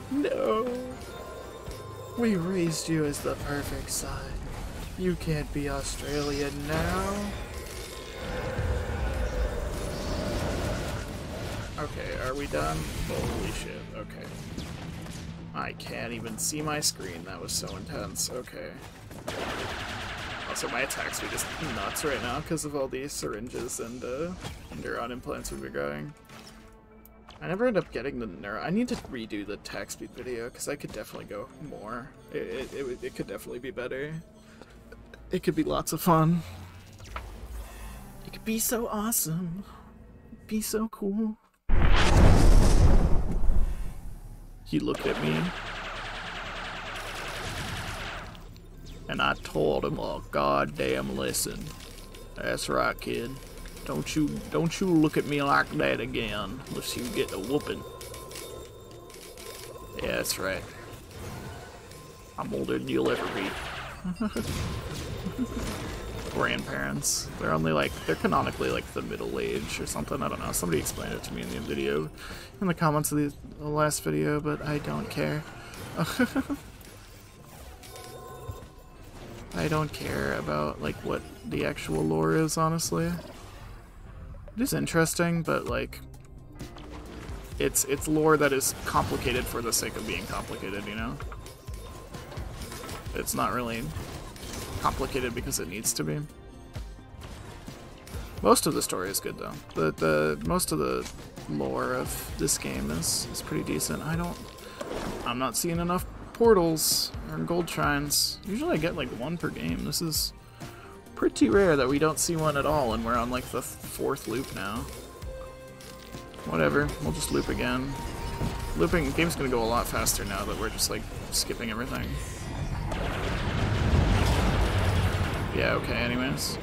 No. We raised you as the perfect son. You can't be Australian now. Okay, are we done? Holy shit, okay. I can't even see my screen, that was so intense, okay. Also, my attacks speed just nuts right now because of all these syringes and uh, neuron implants we've been going. I never end up getting the neuro. I need to redo the attack speed video because I could definitely go more. It, it, it, it could definitely be better. It could be lots of fun. It could be so awesome. Be so cool. He looked at me. And I told him, oh goddamn listen. That's right, kid. Don't you don't you look at me like that again, unless you get a whooping. Yeah, that's right. I'm older than you'll ever be. Grandparents. They're only like they're canonically like the middle age or something. I don't know. Somebody explained it to me in the video in the comments of the last video, but I don't care. I don't care about like what the actual lore is, honestly. It is interesting, but like it's it's lore that is complicated for the sake of being complicated, you know? It's not really complicated because it needs to be. Most of the story is good though. The the most of the lore of this game is is pretty decent. I don't I'm not seeing enough portals or gold shrines. Usually I get like one per game. This is pretty rare that we don't see one at all and we're on like the fourth loop now. Whatever, we'll just loop again. Looping game's gonna go a lot faster now that we're just like skipping everything. Yeah, okay, anyways.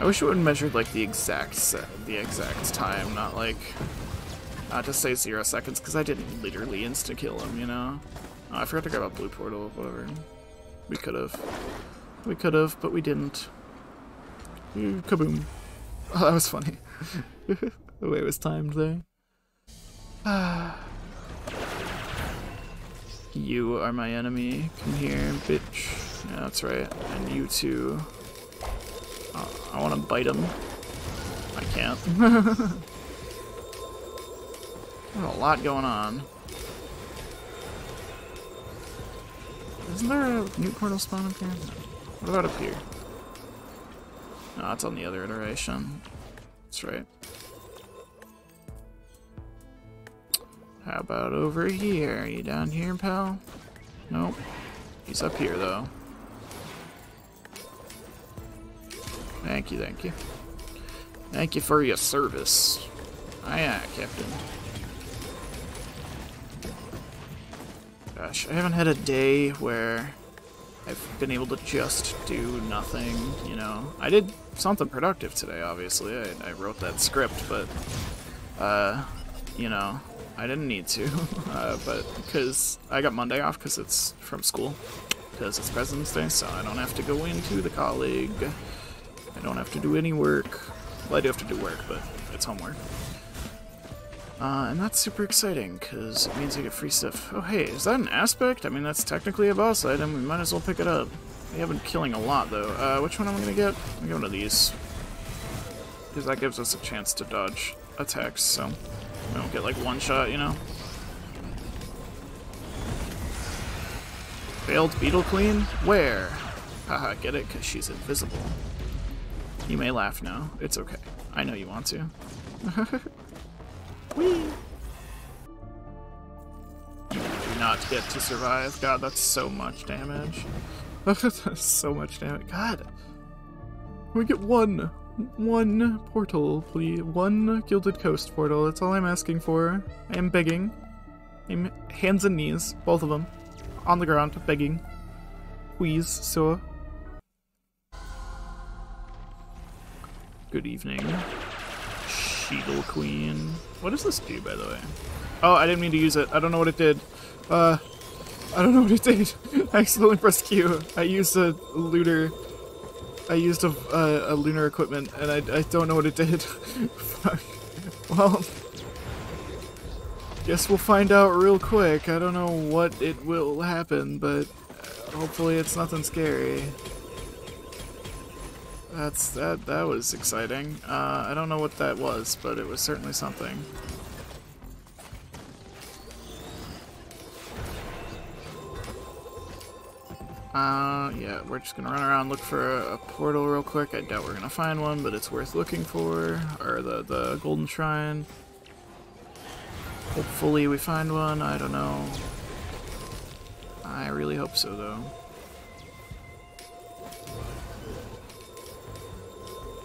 I wish it would measured like the exact set, the exact time, not like not just say zero seconds, because I didn't literally insta kill him, you know. Oh, I forgot to grab a blue portal, or whatever. We could have, we could have, but we didn't. Mm, Kaboom! Oh, that was funny. the way it was timed there. you are my enemy. Come here, bitch. Yeah, that's right. And you too. Oh, I want to bite him. I can't. There's a lot going on. Isn't there a new portal spawn up here? No. What about up here? No, it's on the other iteration. That's right. How about over here? Are you down here, pal? Nope. He's up here, though. Thank you, thank you. Thank you for your service. Aye, aye, Captain. Gosh, I haven't had a day where I've been able to just do nothing, you know. I did something productive today, obviously. I, I wrote that script, but, uh, you know, I didn't need to. uh, but because I got Monday off because it's from school, because it's President's Day, so I don't have to go into the colleague. I don't have to do any work. Well, I do have to do work, but it's homework. Uh, and that's super exciting, because it means I get free stuff. Oh hey, is that an aspect? I mean, that's technically a boss item, we might as well pick it up. We have been killing a lot, though. Uh, which one am I gonna get? I'm going to get one of these. Because that gives us a chance to dodge attacks, so we don't get, like, one shot, you know? Failed Beetle Queen? Where? Haha, get it? Because she's invisible. You may laugh now. It's okay. I know you want to. Whee! Do not get to survive. God, that's so much damage. that's so much damage. God. We get one. One portal, please. One Gilded Coast portal. That's all I'm asking for. I am begging. I'm hands and knees, both of them. On the ground, begging. Please, sir. Good evening. Sheetle Queen. What does this do, by the way? Oh, I didn't mean to use it. I don't know what it did. Uh, I don't know what it did. I accidentally pressed Q. I used a looter. I used a, a, a lunar equipment, and I, I don't know what it did. Fuck. Well, guess we'll find out real quick. I don't know what it will happen, but hopefully it's nothing scary. That's that. That was exciting. Uh, I don't know what that was, but it was certainly something. Uh, yeah, we're just gonna run around look for a, a, portal real quick. I doubt we're gonna find one, but it's worth looking for. Or the, the golden shrine. Hopefully we find one, I don't know. I really hope so, though.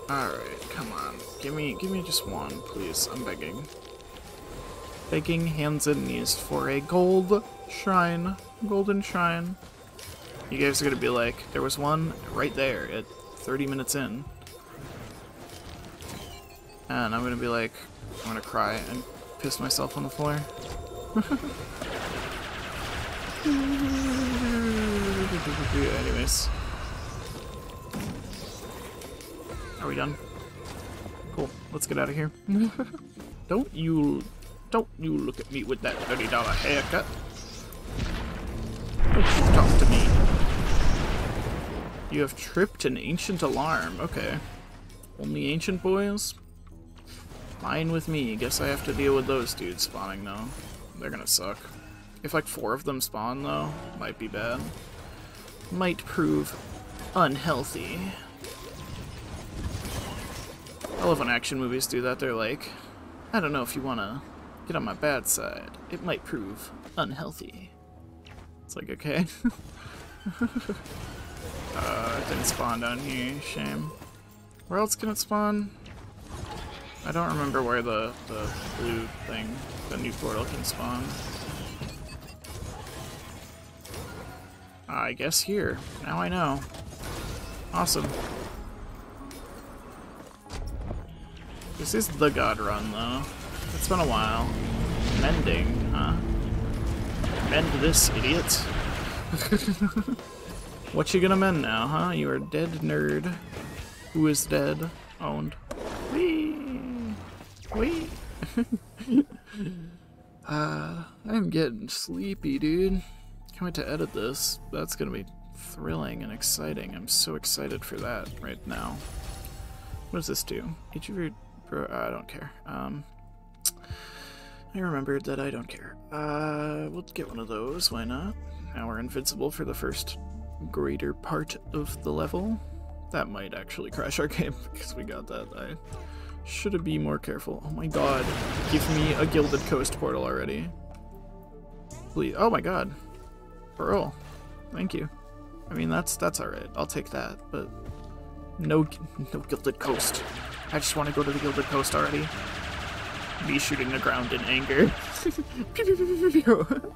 Alright, come on. Give me give me just one, please. I'm begging. Begging hands and knees for a gold shrine. Golden shrine. You guys are gonna be like, there was one right there at 30 minutes in. And I'm gonna be like, I'm gonna cry and piss myself on the floor. Anyways. Are we done? Cool. Let's get out of here. don't you... Don't you look at me with that $30 haircut. Don't you talk to me. You have tripped an ancient alarm. Okay. Only ancient boys? Fine with me. Guess I have to deal with those dudes spawning, though. They're gonna suck. If like four of them spawn, though, might be bad. Might prove unhealthy. I love when action movies do that. They're like, I don't know if you want to get on my bad side. It might prove unhealthy. It's like, okay. uh, it didn't spawn down here. Shame. Where else can it spawn? I don't remember where the, the blue thing, the new portal can spawn. I guess here. Now I know. Awesome. This is the God Run, though. It's been a while. Mending, huh? Mend this, idiot. what you gonna mend now, huh? You are dead nerd. Who is dead? Owned. Wee! Wee! uh, I'm getting sleepy, dude. Can't wait to edit this. That's gonna be thrilling and exciting. I'm so excited for that right now. What does this do? Each of your... I don't care. Um, I remembered that I don't care. Uh, we'll get one of those, why not? Now we're invincible for the first greater part of the level. That might actually crash our game because we got that. I should be more careful. Oh my god. Give me a Gilded Coast portal already. Please. Oh my god. Pearl. Thank you. I mean, that's that's alright. I'll take that, but no, no Gilded Coast. I just want to go to the Gilded Coast already. Me shooting the ground in anger.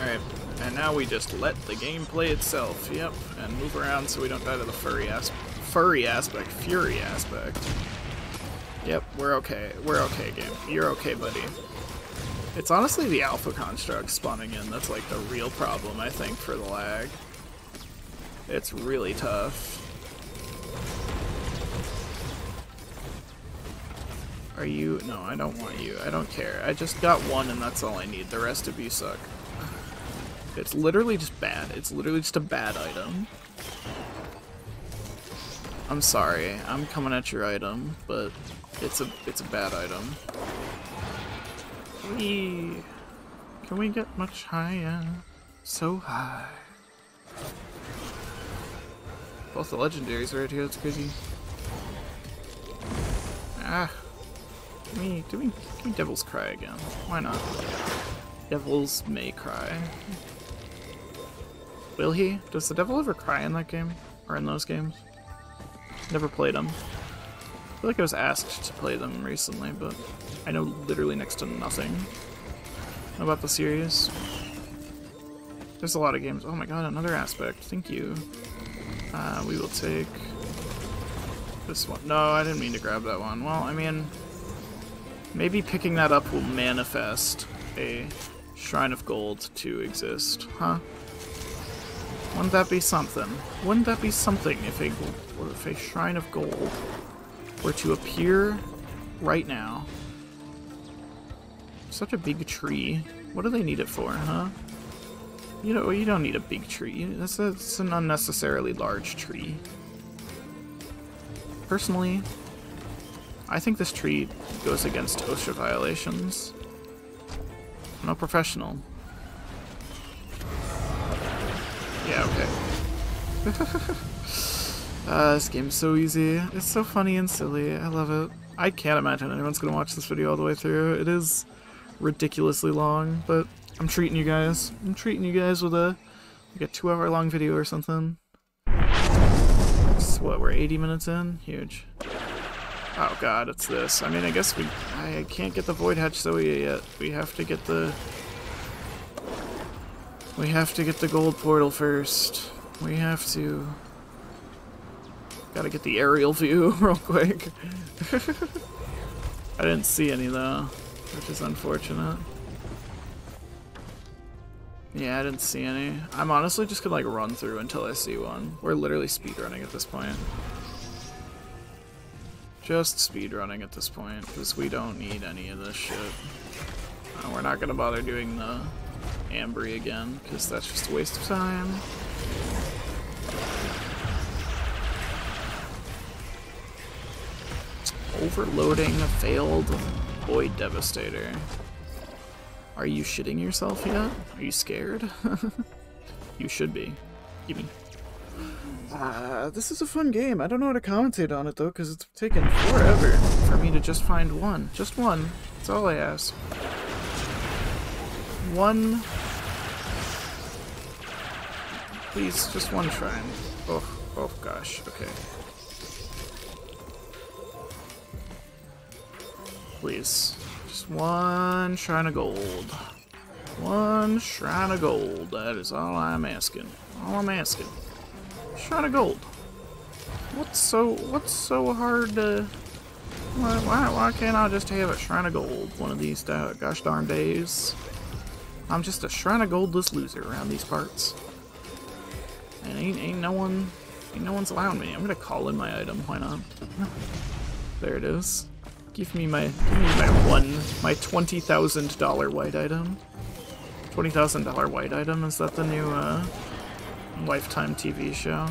Alright, and now we just let the game play itself, yep, and move around so we don't die to the furry aspect. Furry aspect, fury aspect. Yep, we're okay. We're okay, game. You're okay, buddy. It's honestly the alpha construct spawning in that's like the real problem, I think, for the lag. It's really tough. Are you? No, I don't want you. I don't care. I just got one and that's all I need. The rest of you suck. It's literally just bad. It's literally just a bad item. I'm sorry. I'm coming at your item, but it's a it's a bad item. We can we get much higher? So high. Both the legendaries right here. That's crazy. Ah. Me, give me, give me Devil's Cry again. Why not? Devils may cry. Will he? Does the devil ever cry in that game? Or in those games? Never played them. I feel like I was asked to play them recently, but I know literally next to nothing about the series. There's a lot of games. Oh my god, another aspect. Thank you. Uh, we will take this one. No, I didn't mean to grab that one. Well, I mean, Maybe picking that up will manifest a Shrine of Gold to exist, huh? Wouldn't that be something? Wouldn't that be something if a, if a Shrine of Gold were to appear right now? Such a big tree. What do they need it for, huh? You know, you don't need a big tree. That's, that's an unnecessarily large tree. Personally, I think this tree goes against OSHA violations. I'm no professional. Yeah, okay. uh, this game's so easy. It's so funny and silly. I love it. I can't imagine anyone's gonna watch this video all the way through. It is ridiculously long, but I'm treating you guys. I'm treating you guys with a like a two hour long video or something. What, we're 80 minutes in? Huge. Oh god, it's this. I mean, I guess we... I can't get the Void Hatch Zoe yet. We have to get the... We have to get the gold portal first. We have to... Gotta get the aerial view real quick. I didn't see any though, which is unfortunate. Yeah, I didn't see any. I'm honestly just gonna like run through until I see one. We're literally speedrunning at this point. Just speedrunning at this point, because we don't need any of this shit. Uh, we're not gonna bother doing the Ambry again, because that's just a waste of time. Overloading a failed Void Devastator. Are you shitting yourself yet? Are you scared? you should be. Uh, this is a fun game. I don't know how to commentate on it though, because it's taken forever for me to just find one. Just one. That's all I ask. One. Please, just one shrine. Oh, oh gosh. Okay. Please. Just one shrine of gold. One shrine of gold. That is all I'm asking. All I'm asking. Shrine of gold. What's so what's so hard to why, why, why can't I just have a shrine of gold one of these uh, gosh darn days? I'm just a shrine of goldless loser around these parts. And ain't ain't no one ain't no one's allowing me. I'm gonna call in my item, why not? there it is. Give me my give me my one my twenty thousand dollar white item. Twenty thousand dollar white item, is that the new uh Lifetime TV show.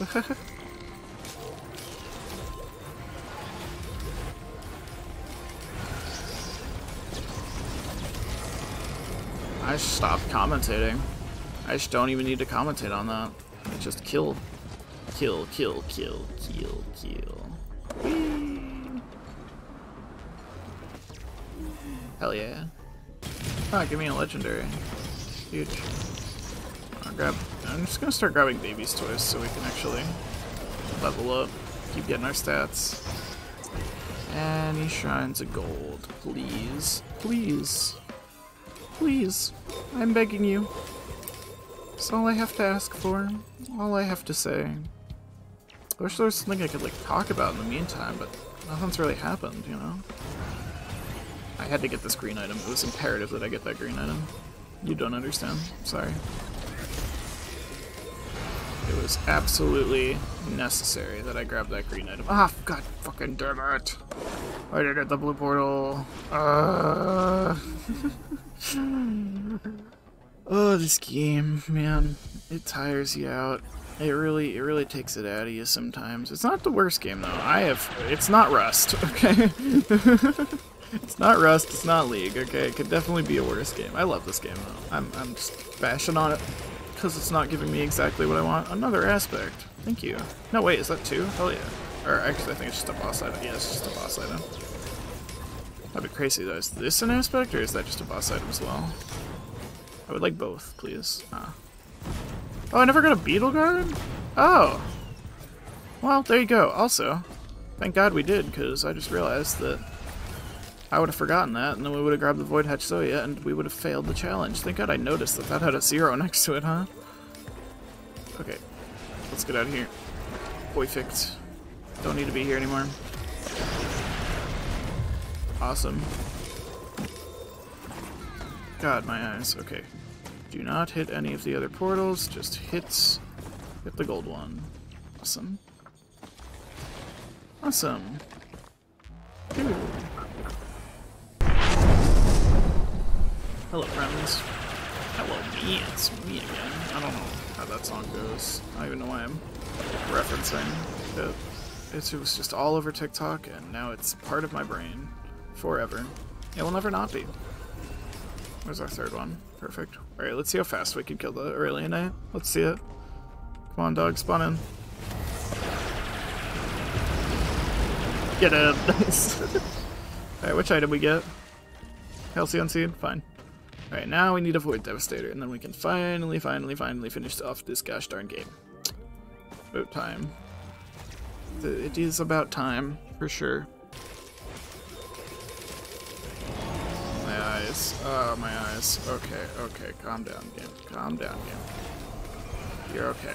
I stopped commentating. I just don't even need to commentate on that. I just kill. Kill, kill, kill, kill, kill. Hell yeah. Ah, give me a legendary. Huge. Grab. I'm just gonna start grabbing baby's toys so we can actually level up, keep getting our stats. Any shrines of gold, please, please, please. I'm begging you. That's all I have to ask for. All I have to say. I wish there was something I could like talk about in the meantime, but nothing's really happened, you know. I had to get this green item. It was imperative that I get that green item. You don't understand. Sorry. It was absolutely necessary that I grab that green item. Ah, god fucking damn it! I did get the blue portal. Uh... oh, this game, man. It tires you out. It really, it really takes it out of you sometimes. It's not the worst game though. I have, it's not Rust, okay? it's not Rust, it's not League, okay? It could definitely be a worse game. I love this game though. I'm, I'm just bashing on it because it's not giving me exactly what I want. Another aspect. Thank you. No, wait, is that two? Hell yeah. Or actually, I think it's just a boss item. Yeah, it's just a boss item. That'd be crazy though. Is this an aspect, or is that just a boss item as well? I would like both, please. Ah. Oh, I never got a beetle guard? Oh. Well, there you go. Also, thank God we did, because I just realized that I would have forgotten that, and then we would have grabbed the Void Hatch Zoea, and we would have failed the challenge. Thank God I noticed that that had a zero next to it, huh? Okay, let's get out of here. Perfect. Don't need to be here anymore. Awesome. God, my eyes. Okay. Do not hit any of the other portals, just hit, hit the gold one. Awesome. Awesome. Hello, friends. Hello, me. It's me again. I don't know how that song goes. I don't even know why I'm referencing it. It was just all over TikTok, and now it's part of my brain. Forever. It will never not be. Where's our third one? Perfect. Alright, let's see how fast we can kill the Aurelionite. Let's see it. Come on, dog, spawn in. Get. Nice. Alright, which item we get? Halcyon Seed? Fine. Alright, now we need a Void Devastator, and then we can finally, finally, finally finish off this gosh darn game. About time. It is about time, for sure. My eyes. Oh, my eyes. Okay, okay, calm down, game. Calm down, game. You're okay.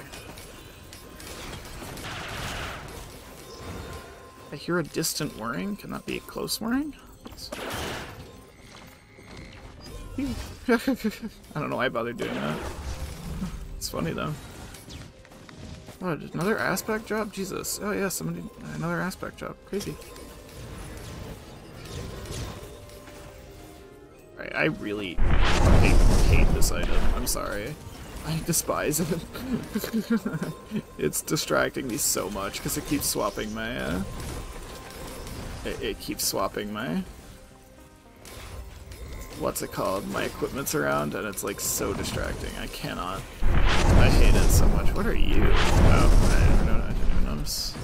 I hear a distant whirring. Can that be a close whirring? I don't know why I bothered doing that. It's funny though. What, another aspect job? Jesus. Oh yeah, somebody another aspect job. Crazy. I, I really hate, hate this item. I'm sorry. I despise it. it's distracting me so much because it keeps swapping my uh, it, it keeps swapping my what's it called? My equipment's around and it's like so distracting. I cannot. I hate it so much. What are you? Oh, I didn't, even, I didn't even notice.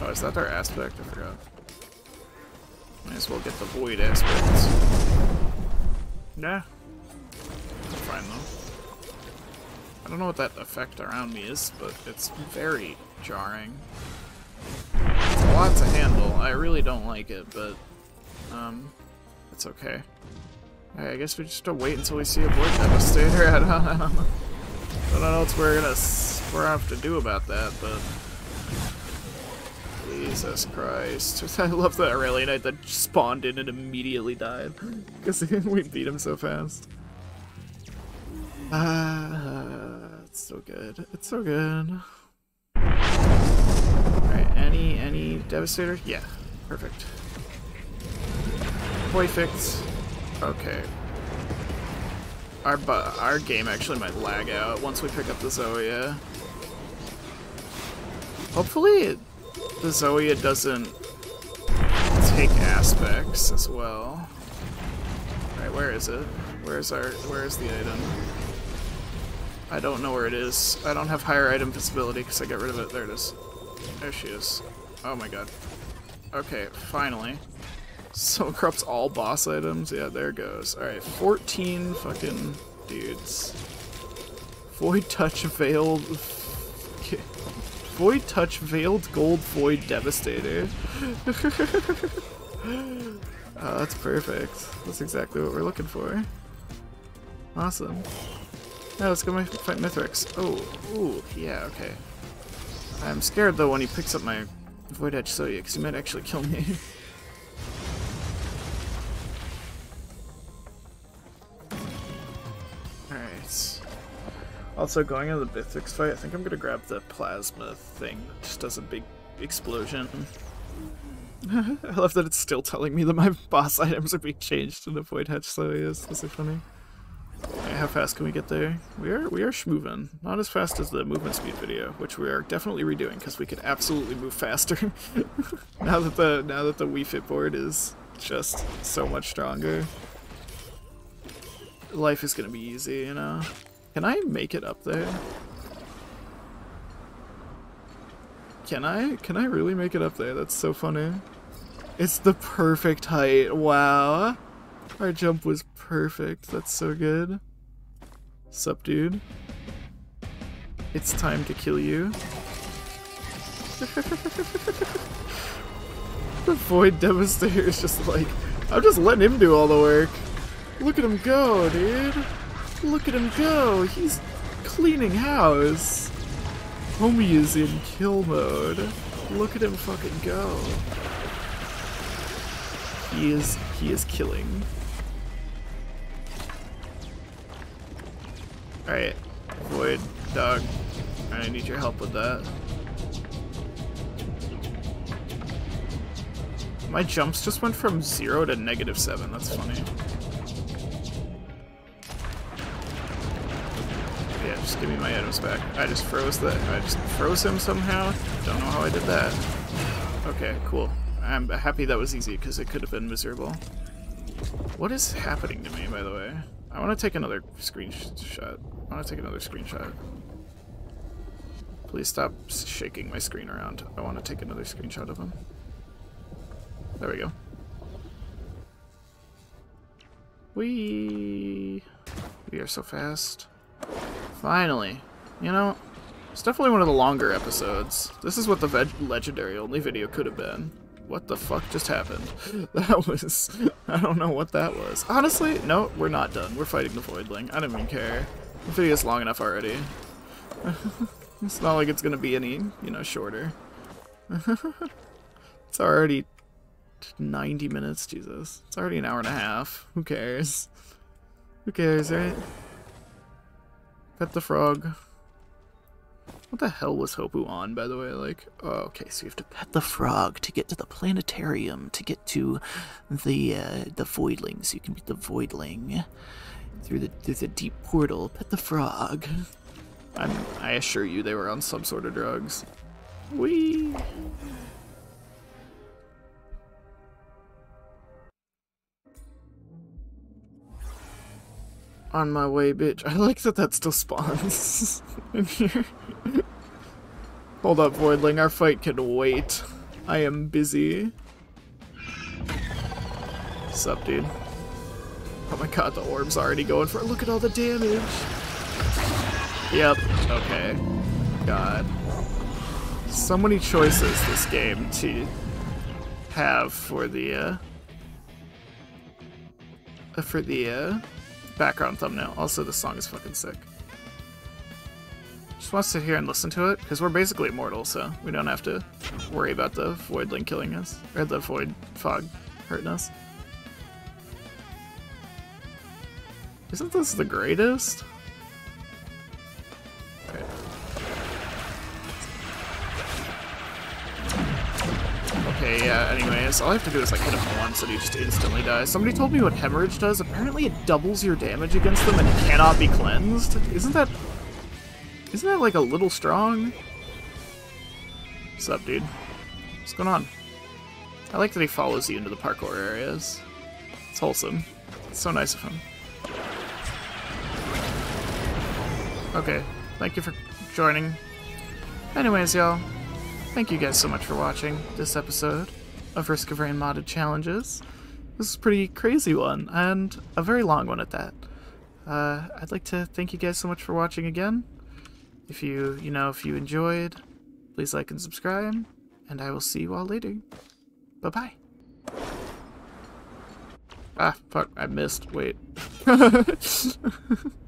Oh, is that their aspect? I forgot. Might as well get the void aspect. Nah. fine though. I don't know what that effect around me is, but it's very jarring. It's a lot to handle. I really don't like it, but um, it's okay. Right, I guess we just have to wait until we see a Void Devastator. I don't, I don't know. I don't know what we're gonna we're have to do about that, but Jesus Christ! I love that Aurelionite that spawned in and immediately died because we beat him so fast. Ah, it's so good. It's so good. Alright, any any Devastator? Yeah, perfect. Perfect. Okay. Our our game actually might lag out once we pick up the Zoea. Hopefully the Zoea doesn't take aspects as well. Alright, where is it? Where's our where is the item? I don't know where it is. I don't have higher item visibility because I got rid of it. There it is. There she is. Oh my god. Okay, finally. So corrupts all boss items. Yeah, there goes. Alright, 14 fucking dudes. Void Touch Veiled... Void Touch Veiled Gold Void Devastator. oh, that's perfect. That's exactly what we're looking for. Awesome. Now let's go fight Mithrix. Oh, ooh, yeah, okay. I'm scared though when he picks up my Void Edge Zoea, because he might actually kill me. Also, going into the Mithrix fight, I think I'm gonna grab the plasma thing that just does a big explosion. I love that it's still telling me that my boss items are being changed to avoid hedge so yes, that's so funny. how fast can we get there? We are we are schmoving. Not as fast as the movement speed video, which we are definitely redoing because we could absolutely move faster. now that the now that the Wii Fit board is just so much stronger. Life is gonna be easy, you know. Can I make it up there? Can I? Can I really make it up there? That's so funny. It's the perfect height. Wow. Our jump was perfect. That's so good. Sup, dude? It's time to kill you. the Void Devastator is just like, I'm just letting him do all the work. Look at him go, dude. Look at him go! He's cleaning house! Homie is in kill mode. Look at him fucking go. He is he is killing. Alright. Void, dog. I need your help with that. My jumps just went from zero to negative seven, that's funny. Just give me my items back. I just froze that. I just froze him somehow. Don't know how I did that. Okay, cool. I'm happy that was easy because it could have been miserable. What is happening to me, by the way? I want to take another screenshot. I want to take another screenshot. Please stop shaking my screen around. I want to take another screenshot of him. There we go. We we are so fast. Finally. You know, it's definitely one of the longer episodes. This is what the legendary only video could have been. What the fuck just happened? That was... I don't know what that was. Honestly, no, we're not done. We're fighting the Voidling. I don't even care. The video's long enough already. it's not like it's gonna be any, you know, shorter. it's already 90 minutes, Jesus. It's already an hour and a half. Who cares? Who cares, right? Pet the frog. What the hell was Hopoo on, by the way? Like, oh, okay, so you have to pet the frog to get to the planetarium, to get to the uh, the voidling, so you can beat the voidling through the through the deep portal. Pet the frog. I'm, I assure you, they were on some sort of drugs. Wee. On my way, bitch. I like that that still spawns in here. Hold up, Voidling. Our fight can wait. I am busy. Sup, dude? Oh my god, the orb's already going for it. Look at all the damage. Yep. Okay. God. So many choices this game to have for the, uh, for the, uh, background thumbnail. Also, this song is fucking sick. Just want to sit here and listen to it, because we're basically immortal, so we don't have to worry about the Voidling killing us, or the Void Fog hurting us. Isn't this the greatest? Okay, yeah, anyways, all I have to do is like hit him once and he just instantly dies. Somebody told me what Hemorrhage does. Apparently it doubles your damage against them and cannot be cleansed. Isn't that... Isn't that like a little strong? What's up, dude? What's going on? I like that he follows you into the parkour areas. It's wholesome. It's so nice of him. Okay, thank you for joining. Anyways, y'all, Thank you guys so much for watching this episode of Risk of Rain Modded Challenges. This is a pretty crazy one, and a very long one at that. Uh, I'd like to thank you guys so much for watching again. If you, you know, if you enjoyed, please like and subscribe, and I will see you all later. Bye-bye. Ah, fuck, I missed. Wait.